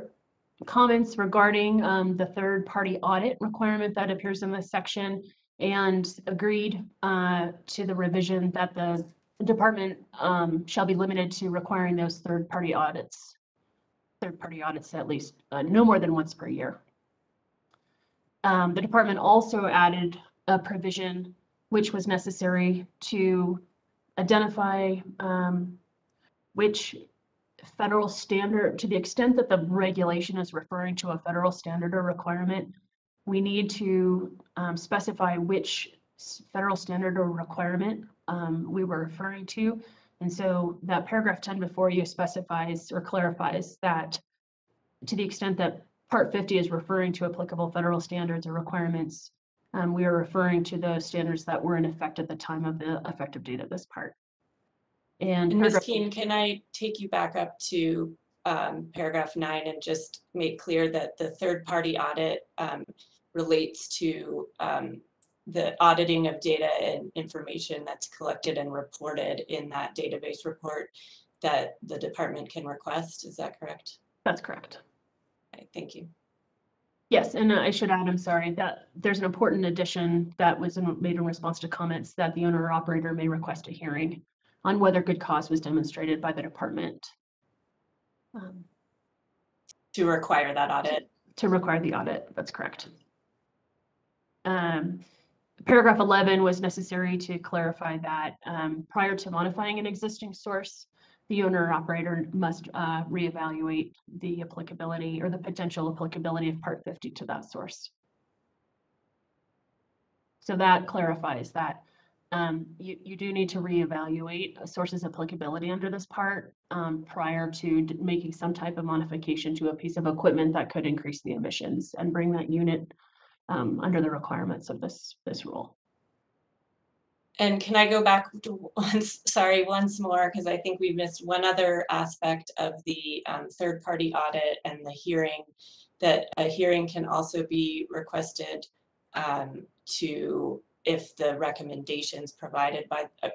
comments regarding, um, the third-party audit requirement that appears in this section and agreed, uh, to the revision that the department, um, shall be limited to requiring those third-party audits. Third-party audits at least, uh, no more than once per year. Um, the department also added a provision which was necessary to identify, um, which federal standard, to the extent that the regulation is referring to a federal standard or requirement, we need to um, specify which federal standard or requirement um, we were referring to. And so that paragraph 10 before you specifies or clarifies that to the extent that Part 50 is referring to applicable federal standards or requirements, um, we are referring to those standards that were in effect at the time of the effective date of this part. And Ms. Kuehn, can I take you back up to um, paragraph nine and just make clear that the third-party audit um, relates to um, the auditing of data and information that's collected and reported in that database report that the department can request? Is that correct? That's correct. Okay, Thank you. Yes, and I should add, I'm sorry, that there's an important addition that was in- made in response to comments that the owner or operator may request a hearing on whether good cause was demonstrated by the department um, To require that audit? to require the audit. That's correct. Um, Paragraph 11 was necessary to clarify that um, prior to modifying an existing source, the owner or operator must uh, reevaluate the applicability or the potential applicability of Part 50 to that source. So that clarifies that um, you, you do need to reevaluate a source's applicability under this part um, prior to making some type of modification to a piece of equipment that could increase the emissions and bring that unit um, under the requirements of this, this rule. And can I go back [LAUGHS] to once, sorry, once more, because I think we missed one other aspect of the um, third-party audit and the hearing, that a hearing can also be requested um, to, if the recommendations provided by, uh,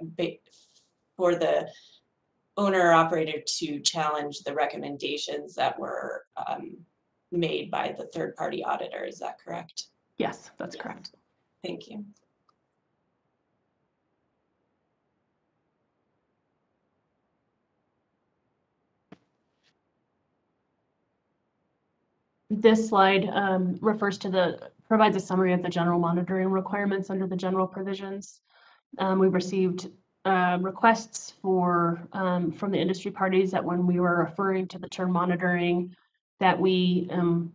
for the owner or operator to challenge the recommendations that were um, made by the third-party auditor, is that correct? Yes, that's correct. Thank you. This slide um, refers to the, provides a summary of the general monitoring requirements under the general provisions. Um, We received uh, requests for, um, from the industry parties that when we were referring to the term monitoring, that we um,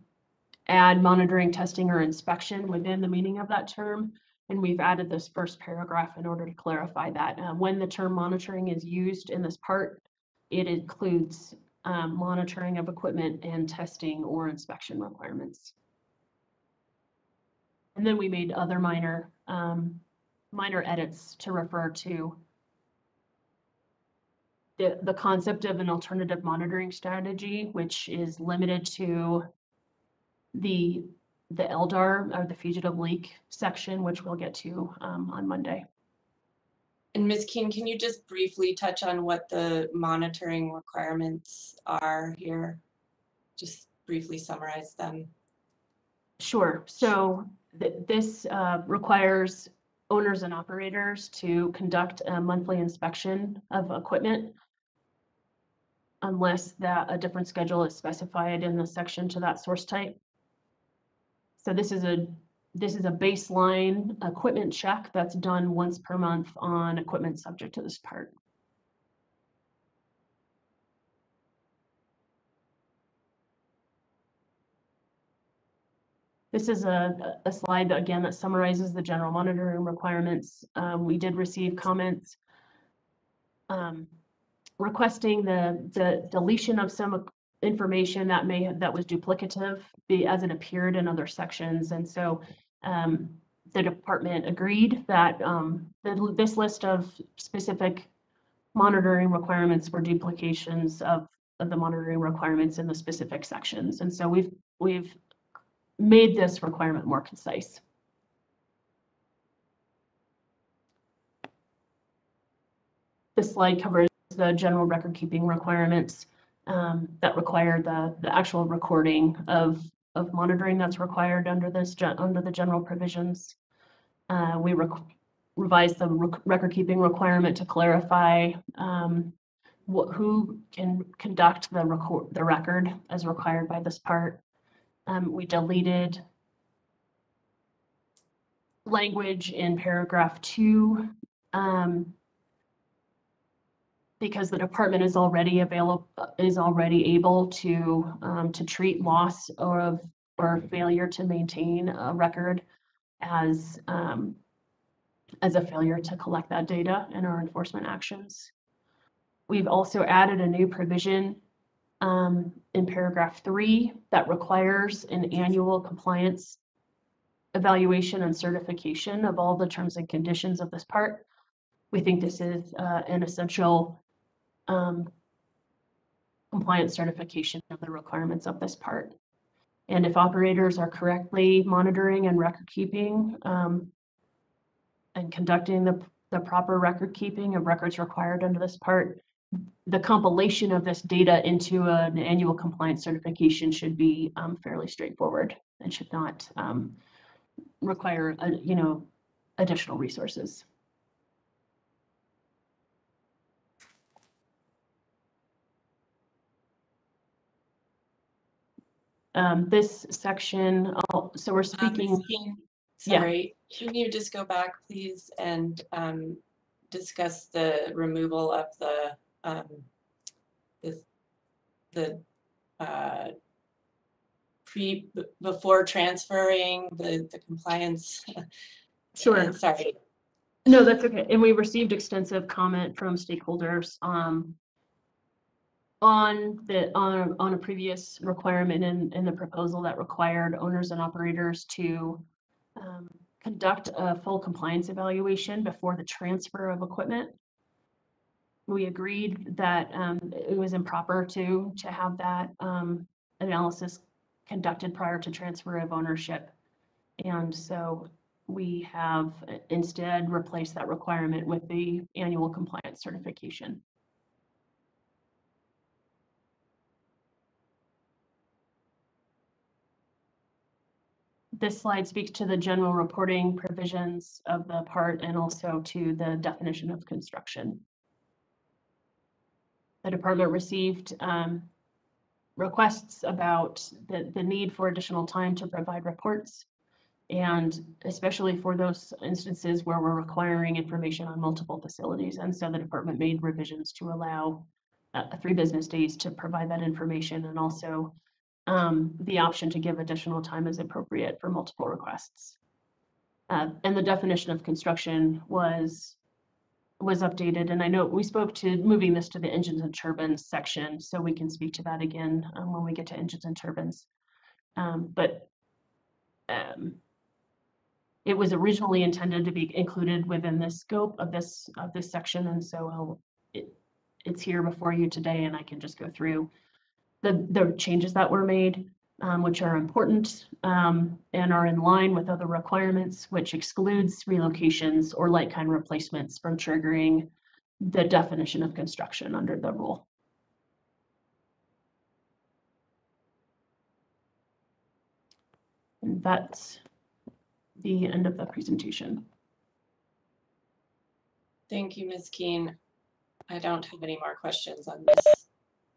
add monitoring, testing, or inspection within the meaning of that term. And we've added this first paragraph in order to clarify that. Uh, When the term monitoring is used in this part, it includes um, monitoring of equipment and testing or inspection requirements. And then we made other minor, um, minor edits to refer to the, the concept of an alternative monitoring strategy, which is limited to the, the LDAR or the fugitive leak section, which we'll get to, um, on Monday. And Ms. Kuehn, can you just briefly touch on what the monitoring requirements are here? Just briefly summarize them. Sure. So th- this uh, requires owners and operators to conduct a monthly inspection of equipment unless that a different schedule is specified in the section to that source type. So this is a this is a baseline equipment check that's done once per month on equipment subject to this part. This is a, a slide again that summarizes the general monitoring requirements. Um, we did receive comments um, requesting the, the deletion of some information that may, have, that was duplicative be, as it appeared in other sections. And so um, the department agreed that um, the- this list of specific monitoring requirements were duplications of, of the monitoring requirements in the specific sections. And so we've, we've made this requirement more concise. This slide covers the general record keeping requirements um, that require the, the actual recording of, of monitoring that's required under this, under the general provisions. Uh, we revised the rec- record keeping requirement to clarify um, who can conduct the record, the record as required by this part. Um, we deleted language in paragraph two um, because the department is already available, is already able to, um, to treat loss of, or failure to maintain a record as, um, as a failure to collect that data in our enforcement actions. We've also added a new provision um, in paragraph three that requires an annual compliance evaluation and certification of all the terms and conditions of this part. We think this is uh, an essential um, compliance certification of the requirements of this part. And if operators are correctly monitoring and record keeping um, and conducting the, the proper record keeping of records required under this part, the compilation of this data into an annual compliance certification should be um, fairly straightforward and should not um, require, uh, you know, additional resources. Um, this section, oh, so we're Um, speaking, Christine, Yeah. Sorry, can you just go back, please, and um, discuss the removal of the, um, the, the uh, pre, before transferring the, the compliance? [LAUGHS] Sure. Sorry. no, that's okay. And we received extensive comment from stakeholders, um, on the, on, on a previous requirement in, in the proposal that required owners and operators to um, conduct a full compliance evaluation before the transfer of equipment. We agreed that um, it was improper to, to have that um, analysis conducted prior to transfer of ownership. And so we have instead replaced that requirement with the annual compliance certification. This slide speaks to the general reporting provisions of the part and also to the definition of construction. The department received um, requests about the, the need for additional time to provide reports. And especially for those instances where we're requiring information on multiple facilities. And so the department made revisions to allow uh, three business days to provide that information and also um, the option to give additional time as appropriate for multiple requests. Uh, and the definition of construction was was updated, and I know we spoke to moving this to the engines and turbines section, so we can speak to that again um, when we get to engines and turbines. Um, but um, it was originally intended to be included within the scope of this of this section, and so I'll, it, it's here before you today, and I can just go through the, the changes that were made, um, which are important um, and are in line with other requirements, which excludes relocations or like-kind replacements from triggering the definition of construction under the rule. And that's the end of the presentation. Thank you, Ms. Kuehn. I don't have any more questions on this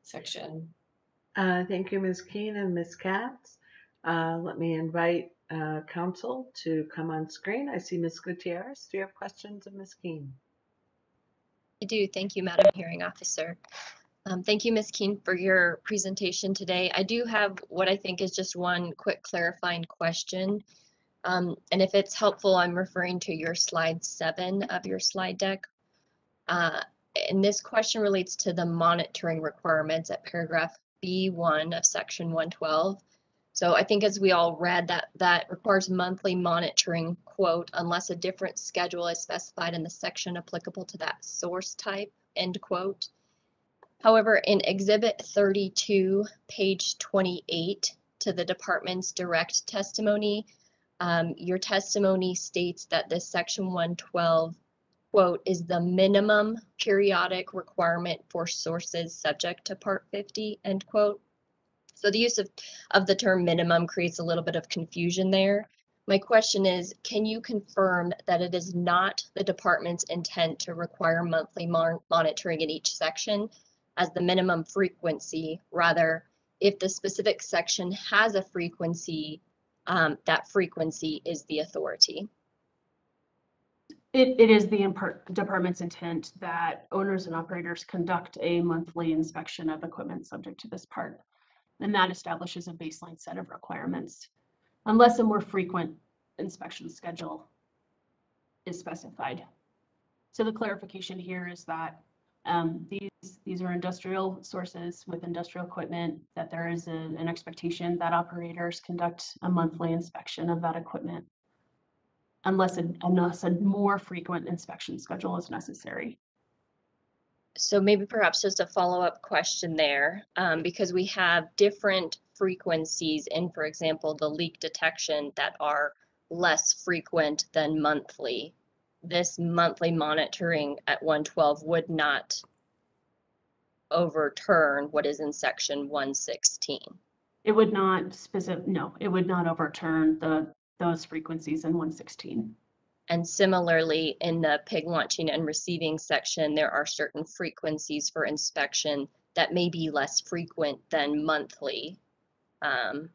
section. Uh, Thank you, Ms. Kuehn and Ms. Katz. Uh, Let me invite uh, council to come on screen. I see Ms. Gutierrez. Do you have questions of Ms. Kuehn? I do. Thank you, Madam Hearing Officer. Um, thank you, Ms. Kuehn, for your presentation today. I do have what I think is just one quick clarifying question. Um, and if it's helpful, I'm referring to your slide seven of your slide deck. Uh, and this question relates to the monitoring requirements at paragraph B1 of section 112. So I think as we all read that, that requires monthly monitoring, quote, unless a different schedule is specified in the section applicable to that source type, end quote. However, in Exhibit 32, page 28 to the department's direct testimony, um, your testimony states that this section 112, quote, is the minimum periodic requirement for sources subject to Part 50, end quote. So the use of, of the term minimum creates a little bit of confusion there. My question is, can you confirm that it is not the department's intent to require monthly mon- monitoring in each section as the minimum frequency? Rather, if the specific section has a frequency, um, that frequency is the authority. It, it is the department's intent that owners and operators conduct a monthly inspection of equipment subject to this part. And that establishes a baseline set of requirements, unless a more frequent inspection schedule is specified. So the clarification here is that um, these, these are industrial sources with industrial equipment, that there is a- an expectation that operators conduct a monthly inspection of that equipment unless a, unless a more frequent inspection schedule is necessary. So maybe perhaps just a follow-up question there, um, because we have different frequencies in, for example, the leak detection that are less frequent than monthly. This monthly monitoring at 112 would not overturn what is in section 116. It would not specific, no, it would not overturn the, those frequencies in one sixteen. And similarly, in the pig launching and receiving section, there are certain frequencies for inspection that may be less frequent than monthly um,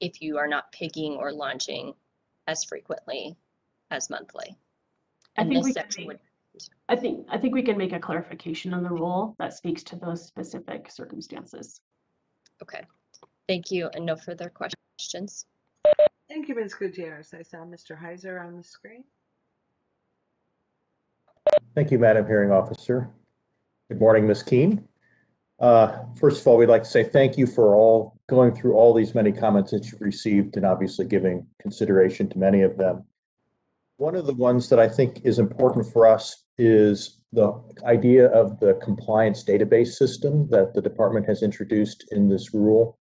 if you are not pigging or launching as frequently as monthly. I And think this we can make- would, I think, I think we can make a clarification on the rule that speaks to those specific circumstances. okay. Thank you, and no further questions. Thank you, Ms. Gutierrez. I saw Mr. Heiser on the screen. Thank you, Madam Hearing Officer. Good morning, Ms. Kuehn. Uh, First of all, we'd like to say thank you for all, going through all these many comments that you've received and obviously giving consideration to many of them. One of the ones that I think is important for us is the idea of the compliance database system that the department has introduced in this rule.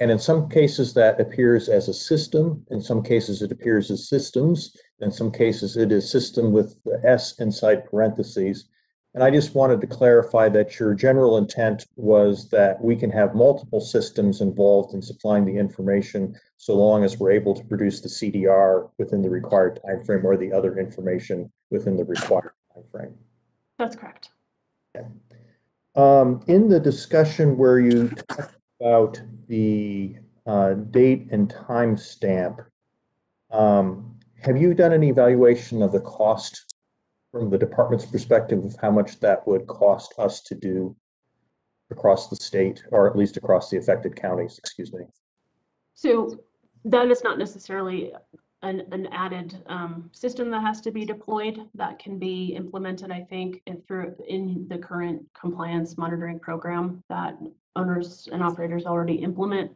And in some cases, that appears as a system. In some cases, it appears as systems. In some cases, it is system with the S inside parentheses. And I just wanted to clarify that your general intent was that we can have multiple systems involved in supplying the information so long as we're able to produce the CDR within the required timeframe or the other information within the required timeframe. That's correct. Um, in the discussion where you talked about the uh, date and time stamp, um, have you done an evaluation of the cost from the department's perspective of how much that would cost us to do across the state, or at least across the affected counties, excuse me? So that is not necessarily an, an added um, system that has to be deployed. That can be implemented, I think, in through in the current compliance monitoring program that owners and operators already implement.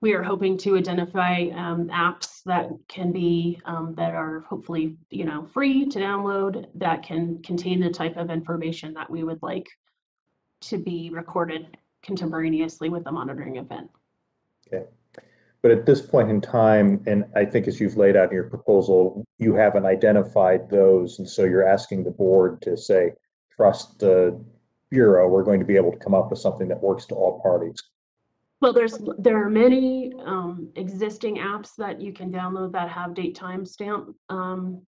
We are hoping to identify um, apps that can be um, that are hopefully you know free to download that can contain the type of information that we would like to be recorded contemporaneously with the monitoring event. Okay. But at this point in time, and I think as you've laid out in your proposal, you haven't identified those. And so you're asking the board to say, trust the Bureau, we're going to be able to come up with something that works to all parties. Well, there's, there are many um, existing apps that you can download that have date time stamp um,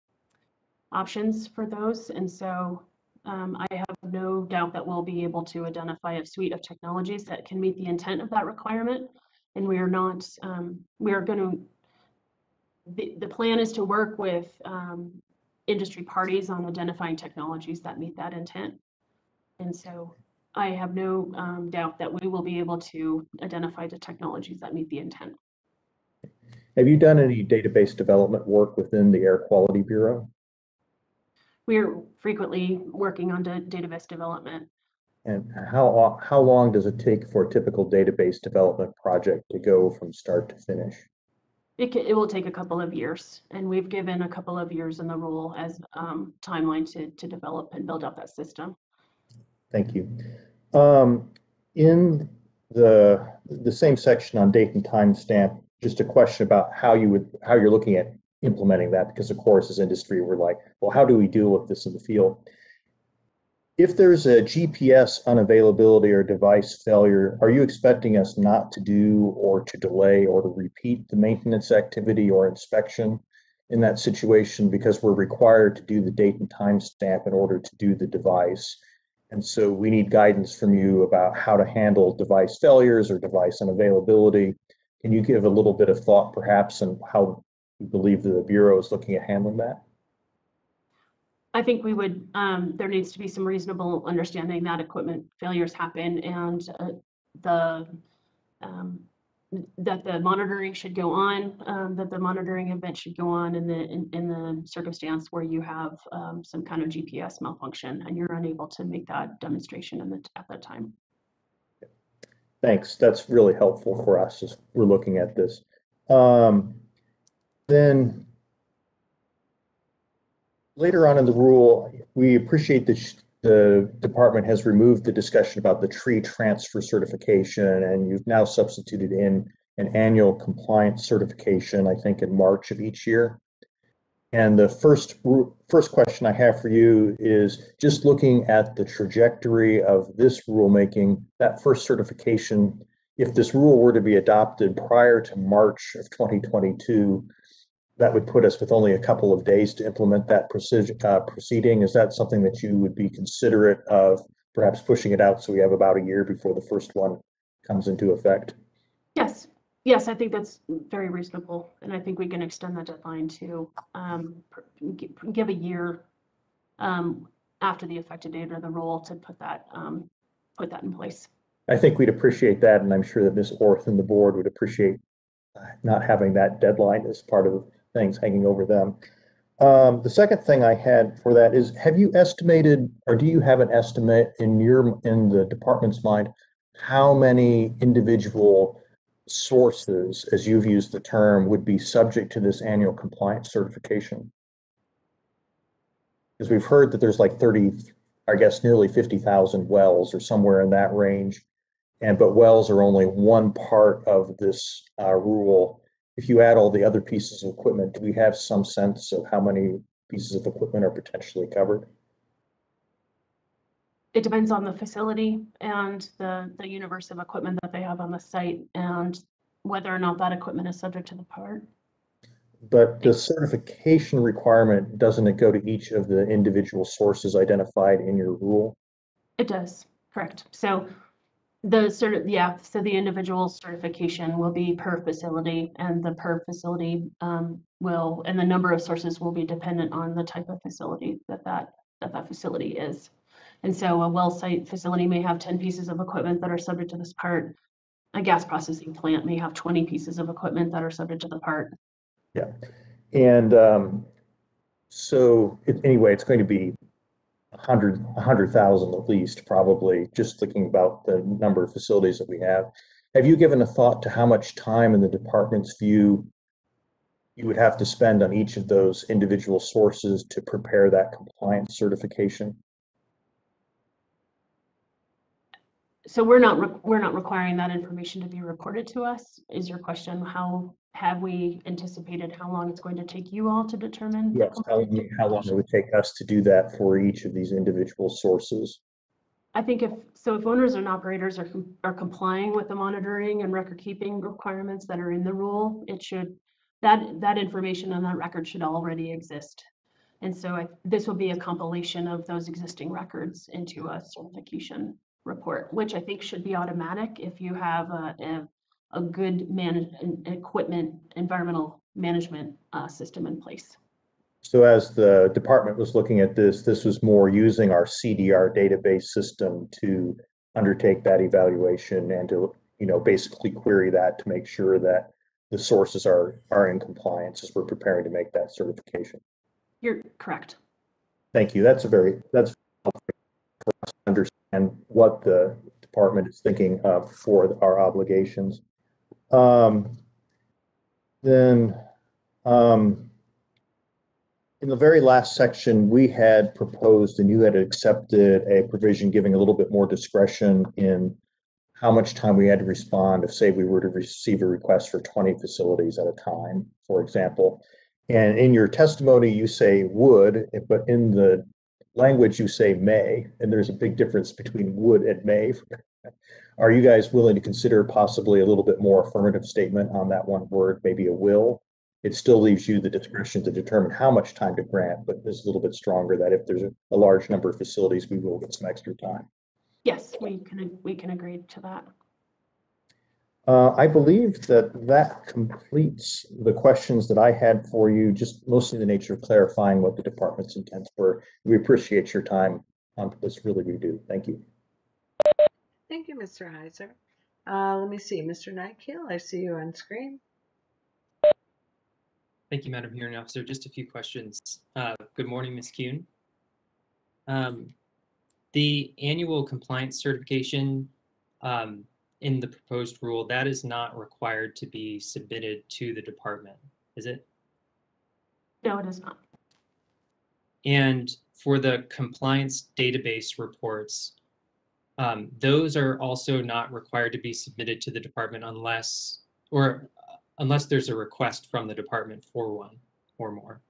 options for those. And so um, I have no doubt that we'll be able to identify a suite of technologies that can meet the intent of that requirement. And we are not, um, we are going to, the, the plan is to work with um, industry parties on identifying technologies that meet that intent. And so I have no um, doubt that we will be able to identify the technologies that meet the intent. Have you done any database development work within the Air Quality Bureau? We are frequently working on da- database development. And how, how long does it take for a typical database development project to go from start to finish? It ca- it will take a couple of years, and we've given a couple of years in the role as um, timeline to, to develop and build out that system. Thank you. Um, in the, the same section on date and timestamp, just a question about how you would, how you're looking at implementing that, because of course, as industry, we're like, well, how do we deal with this in the field? If there's a GPS unavailability or device failure, are you expecting us not to do or to delay or to repeat the maintenance activity or inspection in that situation because we're required to do the date and time stamp in order to do the device? And so we need guidance from you about how to handle device failures or device unavailability. Can you give a little bit of thought perhaps on how you believe that the Bureau is looking at handling that? I think we would, um, there needs to be some reasonable understanding that equipment failures happen and uh, the, um, that the monitoring should go on, um, that the monitoring event should go on in the, in, in the circumstance where you have, um, some kind of GPS malfunction and you're unable to make that demonstration in the, at that time. Thanks. That's really helpful for us as we're looking at this. Um, then later on in the rule, we appreciate that the department has removed the discussion about the tree transfer certification and you've now substituted in an annual compliance certification, I think in March of each year. And the first, first question I have for you is just looking at the trajectory of this rulemaking, that first certification, if this rule were to be adopted prior to March of 2022, that would put us with only a couple of days to implement that procedure, uh, proceeding. Is that something that you would be considerate of perhaps pushing it out so we have about a year before the first one comes into effect? Yes, yes, I think that's very reasonable. And I think we can extend that deadline to, um, gi- give a year, um, after the effective date of the rule to put that, um, put that in place. I think we'd appreciate that, and I'm sure that Ms. Orth and the board would appreciate uh, not having that deadline as part of things hanging over them. Um, the second thing I had for that is, have you estimated, or do you have an estimate in your, in the department's mind, how many individual sources, as you've used the term, would be subject to this annual compliance certification? Because we've heard that there's like 30, I guess nearly 50,000 wells or somewhere in that range. And, but wells are only one part of this uh, rule. If you add all the other pieces of equipment, do we have some sense of how many pieces of equipment are potentially covered? It depends on the facility and the, the universe of equipment that they have on the site and whether or not that equipment is subject to the part. But the certification requirement, doesn't it go to each of the individual sources identified in your rule? It does, correct. So the sort of, yeah, so the individual certification will be per facility and the per facility um, will, and the number of sources will be dependent on the type of facility that that, that that facility is. And so a well site facility may have ten pieces of equipment that are subject to this part. A gas processing plant may have twenty pieces of equipment that are subject to the part. Yeah. And um, so it- anyway, it's going to be hundred, hundred thousand at least, probably, just thinking about the number of facilities that we have. Have you given a thought to how much time in the department's view you would have to spend on each of those individual sources to prepare that compliance certification? So we're not, re- we're not requiring that information to be reported to us. Is your question, how have we anticipated how long it's going to take you all to determine? the Yes, how, long- how long it would take us to do that for each of these individual sources? I think if, so if owners and operators are, com- are complying with the monitoring and record keeping requirements that are in the rule, it should, that, that information on that record should already exist. And so I, this will be a compilation of those existing records into a certification report, which I think should be automatic if you have a, a, a good man, an equipment, environmental management, uh, system in place. So as the department was looking at this, this was more using our CDR database system to undertake that evaluation and to, you know, basically query that to make sure that the sources are, are in compliance as we're preparing to make that certification. You're correct. Thank you. That's a very, that's helpful for us to understand what the department is thinking of for our obligations. Um, Then, um, in the very last section, we had proposed and you had accepted a provision giving a little bit more discretion in how much time we had to respond if, say, we were to receive a request for 20 facilities at a time, for example. And in your testimony, you say would, but in the language, you say may, and there's a big difference between would and may. [LAUGHS] Are you guys willing to consider possibly a little bit more affirmative statement on that one word, maybe a will? It still leaves you the discretion to determine how much time to grant, but it's a little bit stronger that if there's a, a large number of facilities, we will get some extra time. Yes, we can, we can agree to that. Uh, I believe that that completes the questions that I had for you, just mostly the nature of clarifying what the department's intents were. We appreciate your time on this, really we do. Thank you. Thank you, Mr. Heiser. Uh, let me see, Mr. Nightkill, I see you on screen. Thank you, Madam Hearing Officer. Just a few questions. Uh, Good morning, Ms. Kuehn. Um, The annual compliance certification um, in the proposed rule, that is not required to be submitted to the department, is it? No, it is not. And for the compliance database reports, um, those are also not required to be submitted to the department unless, or uh, unless there's a request from the department for one or more.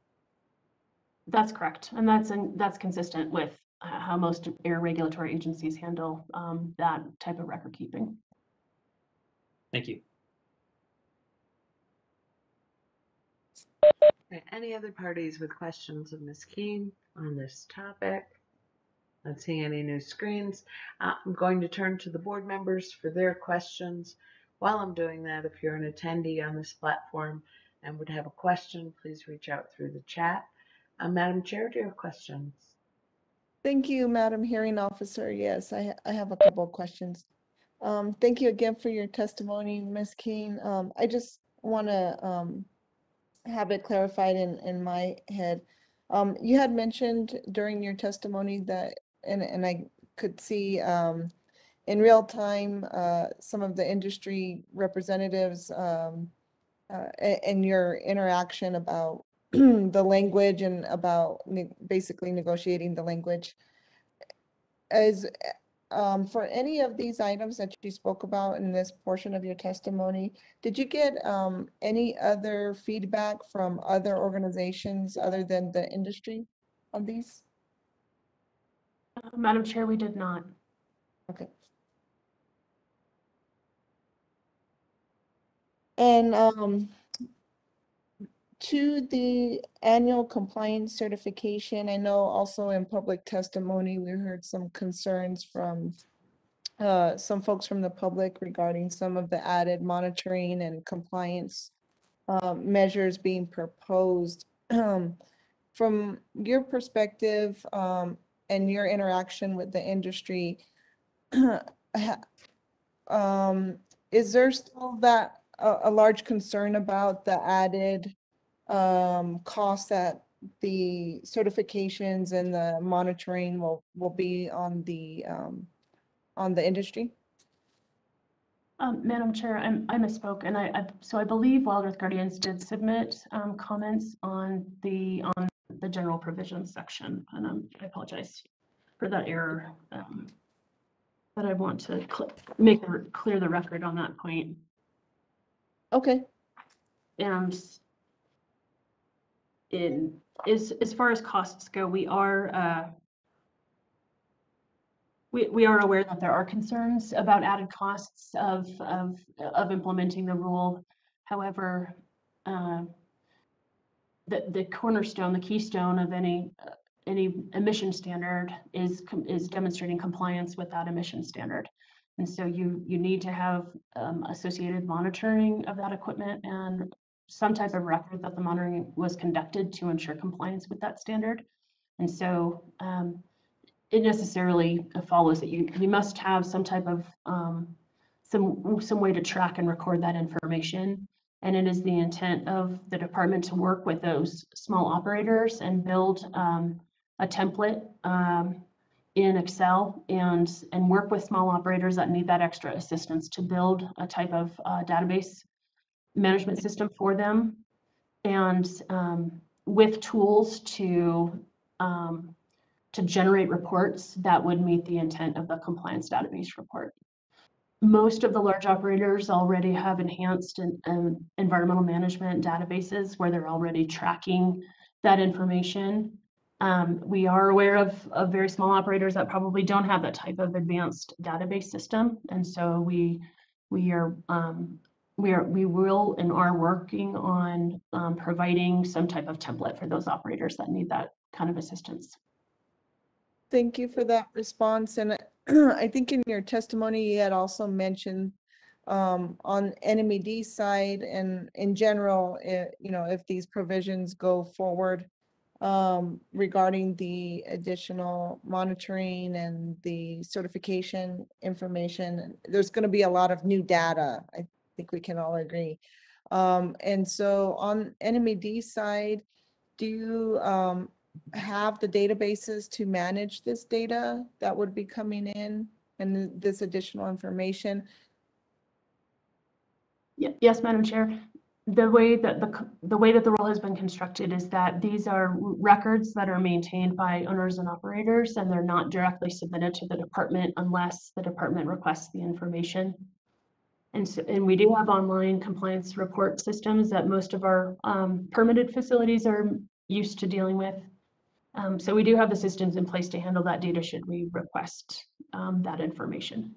That's correct. And that's, in- that's consistent with uh, how most air regulatory agencies handle um, that type of record keeping. Thank you. Any other parties with questions of Ms. Kuehn on this topic? Not seeing any new screens. Uh, I'm going to turn to the board members for their questions. While I'm doing that, if you're an attendee on this platform and would have a question, please reach out through the chat. Uh, Madam Chair, do you have questions? Thank you, Madam Hearing Officer. Yes, I, ha- I have a couple of questions. Um, thank you again for your testimony, Ms. Kuehn. Um, I just want to, um, have it clarified in, in my head. Um, you had mentioned during your testimony that, and, and I could see, um, in real time, uh, some of the industry representatives, um, uh, and your interaction about [CLEARS THROAT] the language and about ne- basically negotiating the language. As, um, for any of these items that you spoke about in this portion of your testimony, did you get, um, any other feedback from other organizations other than the industry on these? Uh, Madam Chair, we did not. Okay. And, um, to the annual compliance certification, I know also in public testimony, we heard some concerns from uh, some folks from the public regarding some of the added monitoring and compliance um, measures being proposed. [CLEARS THROAT] From your perspective um, and your interaction with the industry, [CLEARS THROAT] um, is there still that, a, a large concern about the added um, costs that the certifications and the monitoring will, will be on the, um, on the industry? Um, Madam Chair, I'm, I misspoke, and I, I, so I believe WildEarth Guardians did submit, um, comments on the, on the general provisions section, and um, I apologize for that error. um, But I want to make, the clear the record on that point. Okay. And in, as, as far as costs go, we are, uh, we, we are aware that there are concerns about added costs of, of, of implementing the rule. However, uh, the, the cornerstone, the keystone of any, uh, any emission standard is, is demonstrating compliance with that emission standard. And so you, you need to have um, associated monitoring of that equipment and some type of record that the monitoring was conducted to ensure compliance with that standard. And so um, it necessarily follows that you, you must have some type of, um, some, some way to track and record that information. And it is the intent of the department to work with those small operators and build um, a template um, in Excel and, and work with small operators that need that extra assistance to build a type of uh, database management system for them. And um, with tools to, um, to generate reports that would meet the intent of the compliance database report. Most of the large operators already have enhanced um, environmental management databases where they're already tracking that information. Um, we are aware of, of very small operators that probably don't have that type of advanced database system. And so we, we are, um, we are, we will and are working on, um, providing some type of template for those operators that need that kind of assistance. Thank you for that response. And [CLEARS THROAT] I think in your testimony, you had also mentioned um, on NMED side and in general, eh, you know, if these provisions go forward um, regarding the additional monitoring and the certification information, there's going to be a lot of new data. I think we can all agree. Um, and so on NMED side, do you um, have the databases to manage this data that would be coming in and this additional information? Ye- Yes, Madam Chair. The way that the, the way that the rule has been constructed is that these are records that are maintained by owners and operators, and they're not directly submitted to the department unless the department requests the information. And so, and we do have online compliance report systems that most of our um, permitted facilities are used to dealing with. Um, So we do have the systems in place to handle that data should we request um, that information.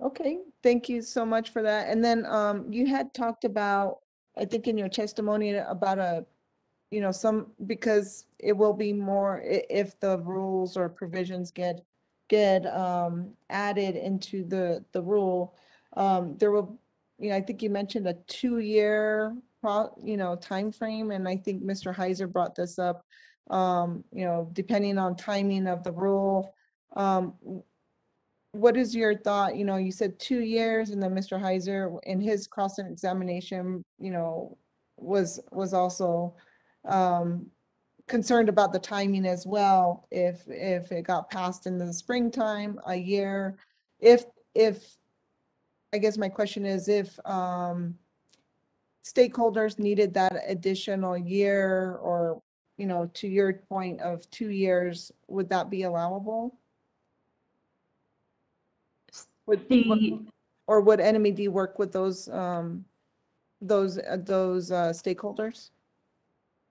Okay, thank you so much for that. And then um, you had talked about, I think in your testimony about a, you know, some, because it will be more if the rules or provisions get, get um, added into the, the rule. um, There will, you know, I think you mentioned a two-year, pro, you know, time frame, and I think Mr. Heiser brought this up. Um, You know, depending on timing of the rule. um, what is your thought? You know, you said two years and then Mr. Heiser in his cross examination, you know, was, was also um, concerned about the timing as well. If, if it got passed in the springtime, a year, if, if, I guess my question is if um, stakeholders needed that additional year or, you know, to your point of two years, would that be allowable? Would, The, or would NMED work with those, um, those, uh, those, uh, stakeholders?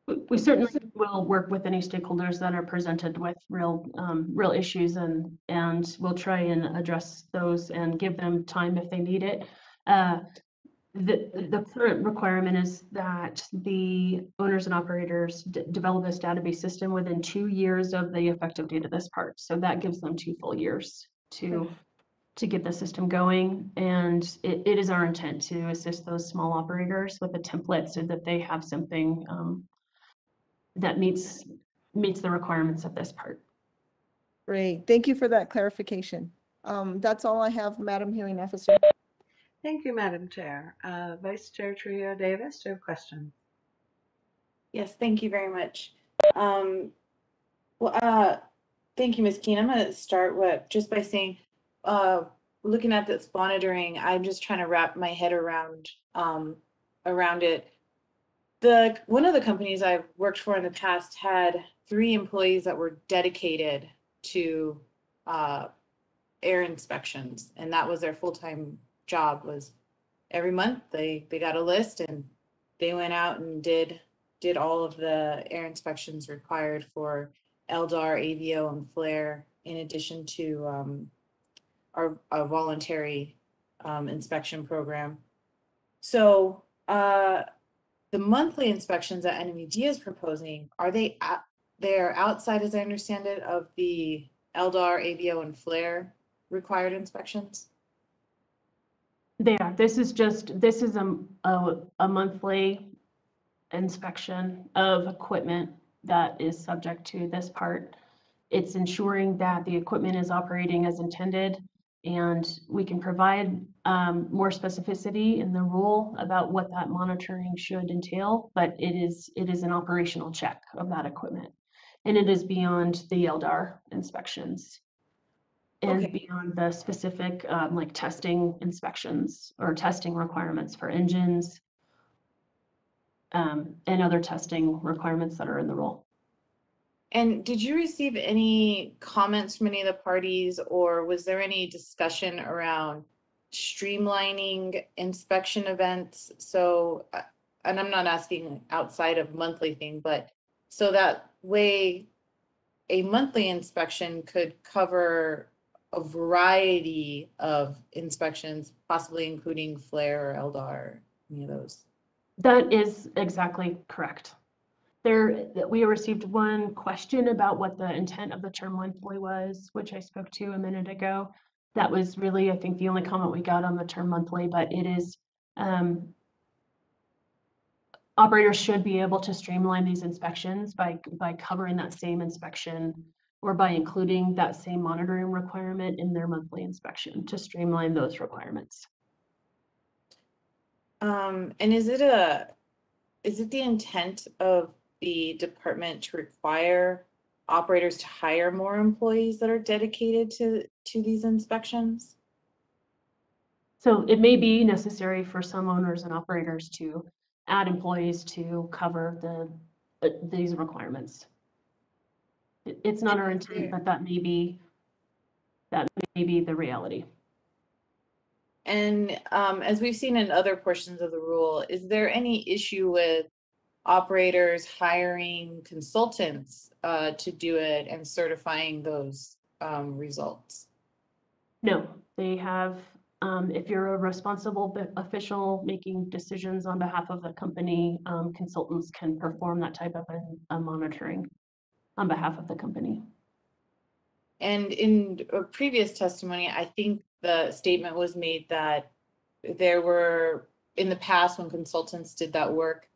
we- we certainly will work with any stakeholders that are presented with real, um, real issues and, and we'll try and address those and give them time if they need it. Uh, The, the current requirement is that the owners and operators d- develop this database system within two years of the effective date of this part. So that gives them two full years to, to get the system going. And it, it is our intent to assist those small operators with a template so that they have something um, that meets, meets the requirements of this part. Great, thank you for that clarification. Um, that's all I have, Madam Hearing Officer. Thank you, Madam Chair. Uh, Vice Chair Trujillo Davis, do you have questions? Yes, thank you very much. Um, well, uh, thank you, Ms. Kuehn. I'm gonna start with, just by saying, uh, looking at this monitoring, I'm just trying to wrap my head around, um, around it. The, one of the companies I've worked for in the past had three employees that were dedicated to, uh, air inspections, and that was their full-time job was every month, they, they got a list and they went out and did did all of the air inspections required for LDAR, AVO, and Flare, in addition to um, our, our voluntary um, inspection program. So uh, the monthly inspections that NMED is proposing, are they at, they're outside, as I understand it, of the LDAR, AVO, and Flare required inspections? They are, this is just, this is a, a, a monthly inspection of equipment that is subject to this part. It's ensuring that the equipment is operating as intended and we can provide um, more specificity in the rule about what that monitoring should entail, but it is, it is an operational check of that equipment. And it is beyond the LDAR inspections. And Okay. beyond the specific, um, like testing inspections or testing requirements for engines. Um, and other testing requirements that are in the rule. And did you receive any comments from any of the parties, or was there any discussion around streamlining inspection events? So, uh, and I'm not asking outside of monthly thing, but so that way a monthly inspection could cover a variety of inspections, possibly including flare or LDAR, any of those. That is exactly correct. There, we received one question about what the intent of the term monthly was, which I spoke to a minute ago. That was really, I think, the only comment we got on the term monthly, but it is, um, operators should be able to streamline these inspections by, by covering that same inspection or by including that same monitoring requirement in their monthly inspection to streamline those requirements. Um, and is it a, is it the intent of the department to require operators to hire more employees that are dedicated to, to these inspections? So it may be necessary for some owners and operators to add employees to cover the, uh, these requirements. It- It's not our intent, but that may be, that may be the reality. And um, as we've seen in other portions of the rule, is there any issue with operators hiring consultants uh, to do it and certifying those um, results? No, they have, um, if you're a responsible official making decisions on behalf of the company, um, consultants can perform that type of a, a monitoring on behalf of the company. And in a previous testimony, I think the statement was made that there were, in the past, when consultants did that work,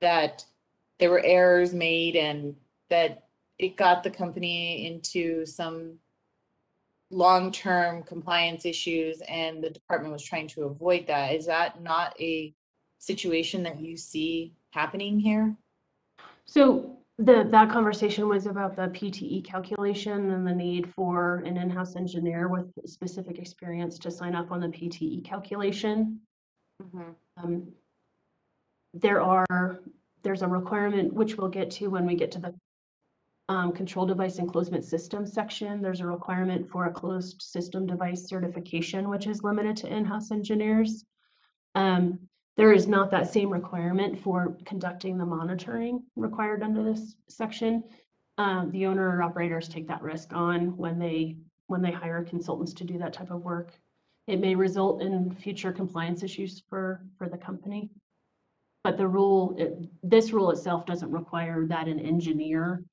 that there were errors made and that it got the company into some long-term compliance issues and the department was trying to avoid that. Is that not a situation that you see happening here? So the, that conversation was about the PTE calculation and the need for an in-house engineer with specific experience to sign up on the PTE calculation. Um, There are, there's a requirement, which we'll get to when we get to the um, control device enclosement system section. There's a requirement for a closed system device certification, which is limited to in-house engineers. Um, there is not that same requirement for conducting the monitoring required under this section. Um, the owner or operators take that risk on when they, when they hire consultants to do that type of work. It may result in future compliance issues for, for the company. But the rule, it- this rule itself doesn't require that an engineer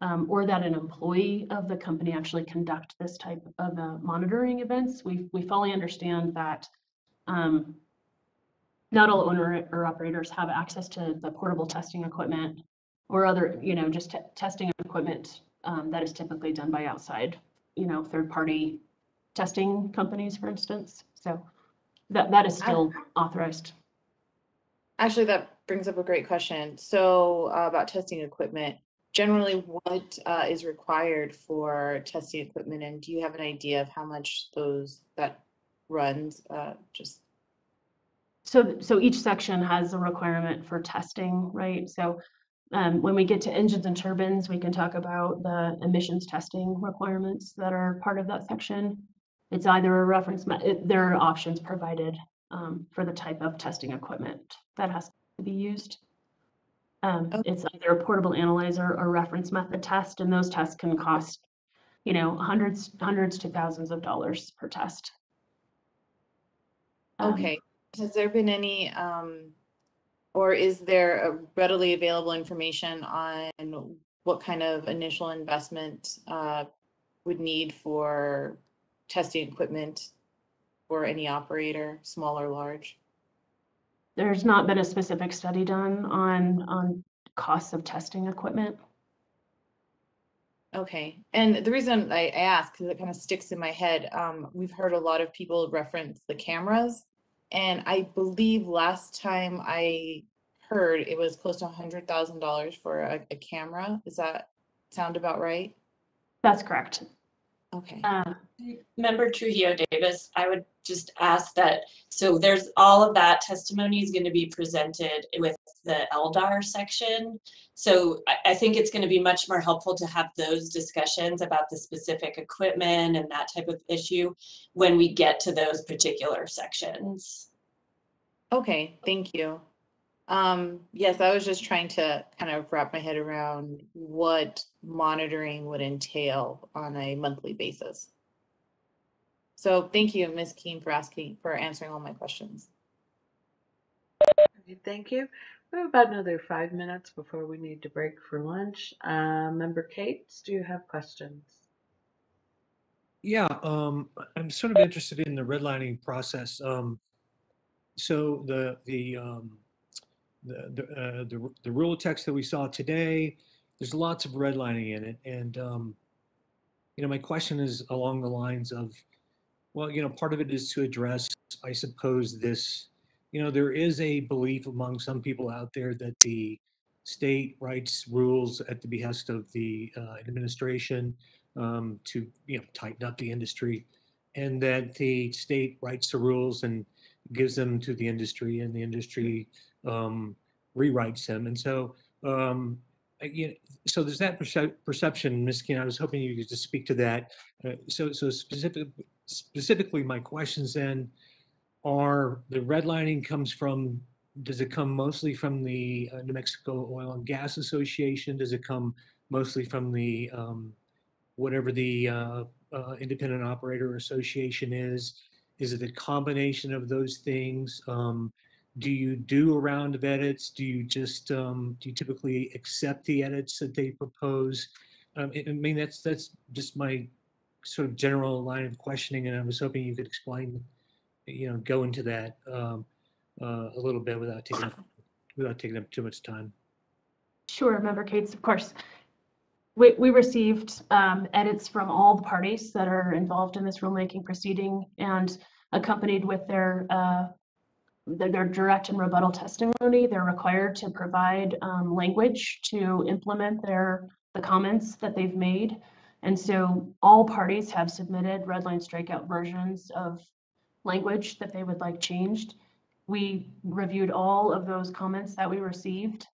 um, or that an employee of the company actually conduct this type of uh, monitoring events. We, we fully understand that um, not all owner or operators have access to the portable testing equipment or other, you know, just te- testing equipment um, that is typically done by outside, you know, third-party testing companies, for instance. So that, that is still authorized. Actually, that brings up a great question. So uh, about testing equipment, generally what uh, is required for testing equipment? And do you have an idea of how much those, that runs? Uh, Just, So, so each section has a requirement for testing, right? So um, when we get to engines and turbines, we can talk about the emissions testing requirements that are part of that section. It's either a reference, it- there are options provided um, for the type of testing equipment that has to be used. Um, It's either a portable analyzer or reference method test, and those tests can cost, you know, hundreds, hundreds to thousands of dollars per test. Um, okay. Has there been any, um, or is there a readily available information on what kind of initial investment uh, would need for testing equipment for any operator, small or large? There's not been a specific study done on, on costs of testing equipment. Okay, and the reason I, I ask, because it kind of sticks in my head, um, we've heard a lot of people reference the cameras. And I believe last time I heard it was close to hundred thousand dollars for a, a camera. Is that sound about right? That's correct. Okay. Uh, Member Trujillo Davis, I would just ask that, so there's all of that testimony is going to be presented with the LDAR section. So I, I think it's going to be much more helpful to have those discussions about the specific equipment and that type of issue when we get to those particular sections. Okay, thank you. Um, yes, I was just trying to kind of wrap my head around what monitoring would entail on a monthly basis. So thank you, Ms. Kuehn, for asking, for answering all my questions. Thank you. We have about another five minutes before we need to break for lunch. Uh, Member Cates, do you have questions? Yeah, um, I'm sort of interested in the redlining process. Um, so the, the, um, the, the, uh, the, the rule text that we saw today, there's lots of redlining in it. And, um, you know, my question is along the lines of, well, you know, part of it is to address, I suppose, this, you know, there is a belief among some people out there that the state writes rules at the behest of the uh, administration um, to, you know, tighten up the industry, and that the state writes the rules and gives them to the industry, and the industry um, rewrites them. And so, um, you know, so there's that percep- perception, Ms. Kuehn. I was hoping you could just speak to that. Uh, so, so specific, specifically, my questions then are: the redlining comes from? Does it come mostly from the uh, New Mexico Oil and Gas Association? Does it come mostly from the um, whatever the uh, uh, independent operator association is? Is it a combination of those things? Um, do you do a round of edits? Do you just um, do you typically accept the edits that they propose? Um, I I mean, that's that's just my sort of general line of questioning, and I was hoping you could explain, you know, go into that um, uh, a little bit without taking up, [COUGHS] without taking up too much time. Sure, Member Cates, of course. We, we received um, edits from all the parties that are involved in this rulemaking proceeding and accompanied with their, uh, their, their direct and rebuttal testimony. They're required to provide um, language to implement their, the comments that they've made. And so all parties have submitted red line strikeout versions of language that they would like changed. We reviewed all of those comments that we received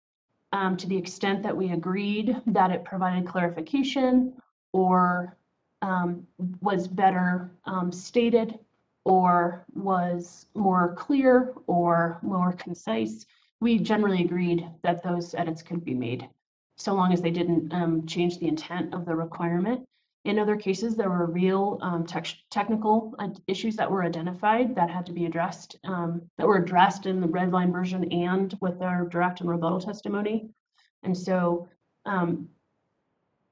um, to the extent that we agreed that it provided clarification or um, was better um, stated or was more clear or more concise, we generally agreed that those edits could be made, so long as they didn't um, change the intent of the requirement. In other cases, there were real um, tech- technical uh, issues that were identified that had to be addressed, um, that were addressed in the red line version and with our direct and rebuttal testimony. And so um,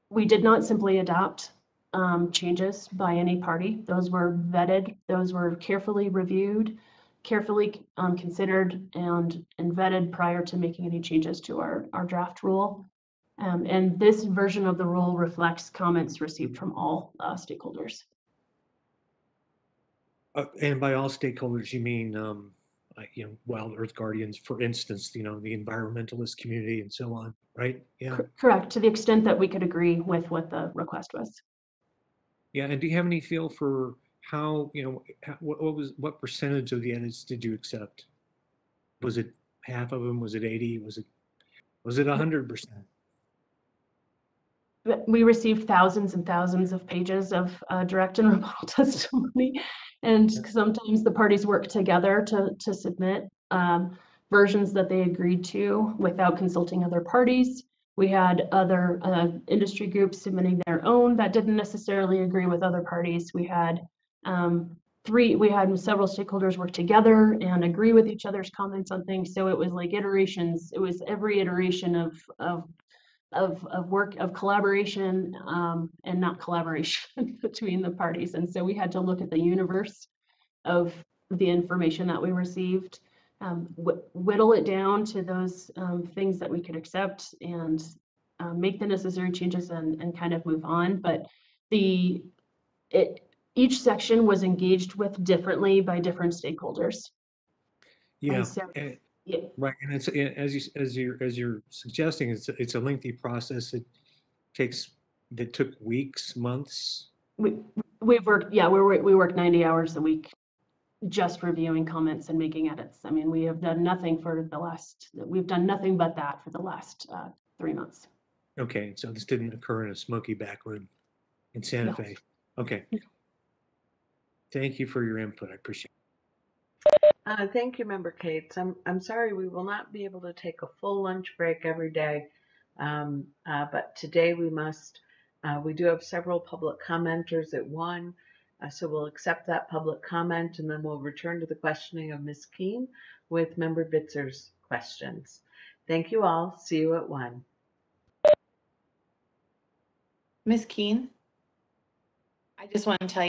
we did not simply adopt um, changes by any party. Those were vetted, those were carefully reviewed, carefully um, considered and, and vetted prior to making any changes to our, our draft rule. Um, and this version of the rule reflects comments received from all uh, stakeholders. Uh, and by all stakeholders, you mean, um, like, you know, WildEarth Guardians, for instance, you know, the environmentalist community and so on, right? Yeah. Cor- Correct, to the extent that we could agree with what the request was. Yeah. And do you have any feel for how, you know, how, what, what was, what percentage of the edits did you accept? Was it half of them? Was it 80? Was it, was it 100%? But We received thousands and thousands of pages of uh, direct and [LAUGHS] rebuttal testimony. And sometimes the parties work together to, to submit um, versions that they agreed to without consulting other parties. We had other uh, industry groups submitting their own that didn't necessarily agree with other parties. We had um, three, we had several stakeholders work together and agree with each other's comments on things. So it was like iterations. It was every iteration of, of of, of work, of collaboration um, and not collaboration [LAUGHS] between the parties. And so we had to look at the universe of the information that we received, um, wh- whittle it down to those um, things that we could accept and um, make the necessary changes and, and kind of move on. But the, it, each section was engaged with differently by different stakeholders. Yeah. So, and- yeah, Right, and it's, as you, as you're, as you're suggesting, it's, it's a lengthy process. It, takes, that took weeks, months? We, we've worked, yeah, we work, we work 90 hours a week just reviewing comments and making edits. I mean, we have done nothing for the last, we've done nothing but that for the last uh, three months. Okay, so this didn't occur in a smoky back room in Santa No. Fe? Okay. Thank you for your input. I appreciate Uh, thank you, Member Cates. I'm, I'm sorry we will not be able to take a full lunch break every day. Um, uh, but today we must, uh, we do have several public commenters at one. Uh, so we'll accept that public comment and then we'll return to the questioning of Ms. Kuehn with Member Bitzer's questions. Thank you all. See you at one. Ms. Kuehn? I just want to tell you.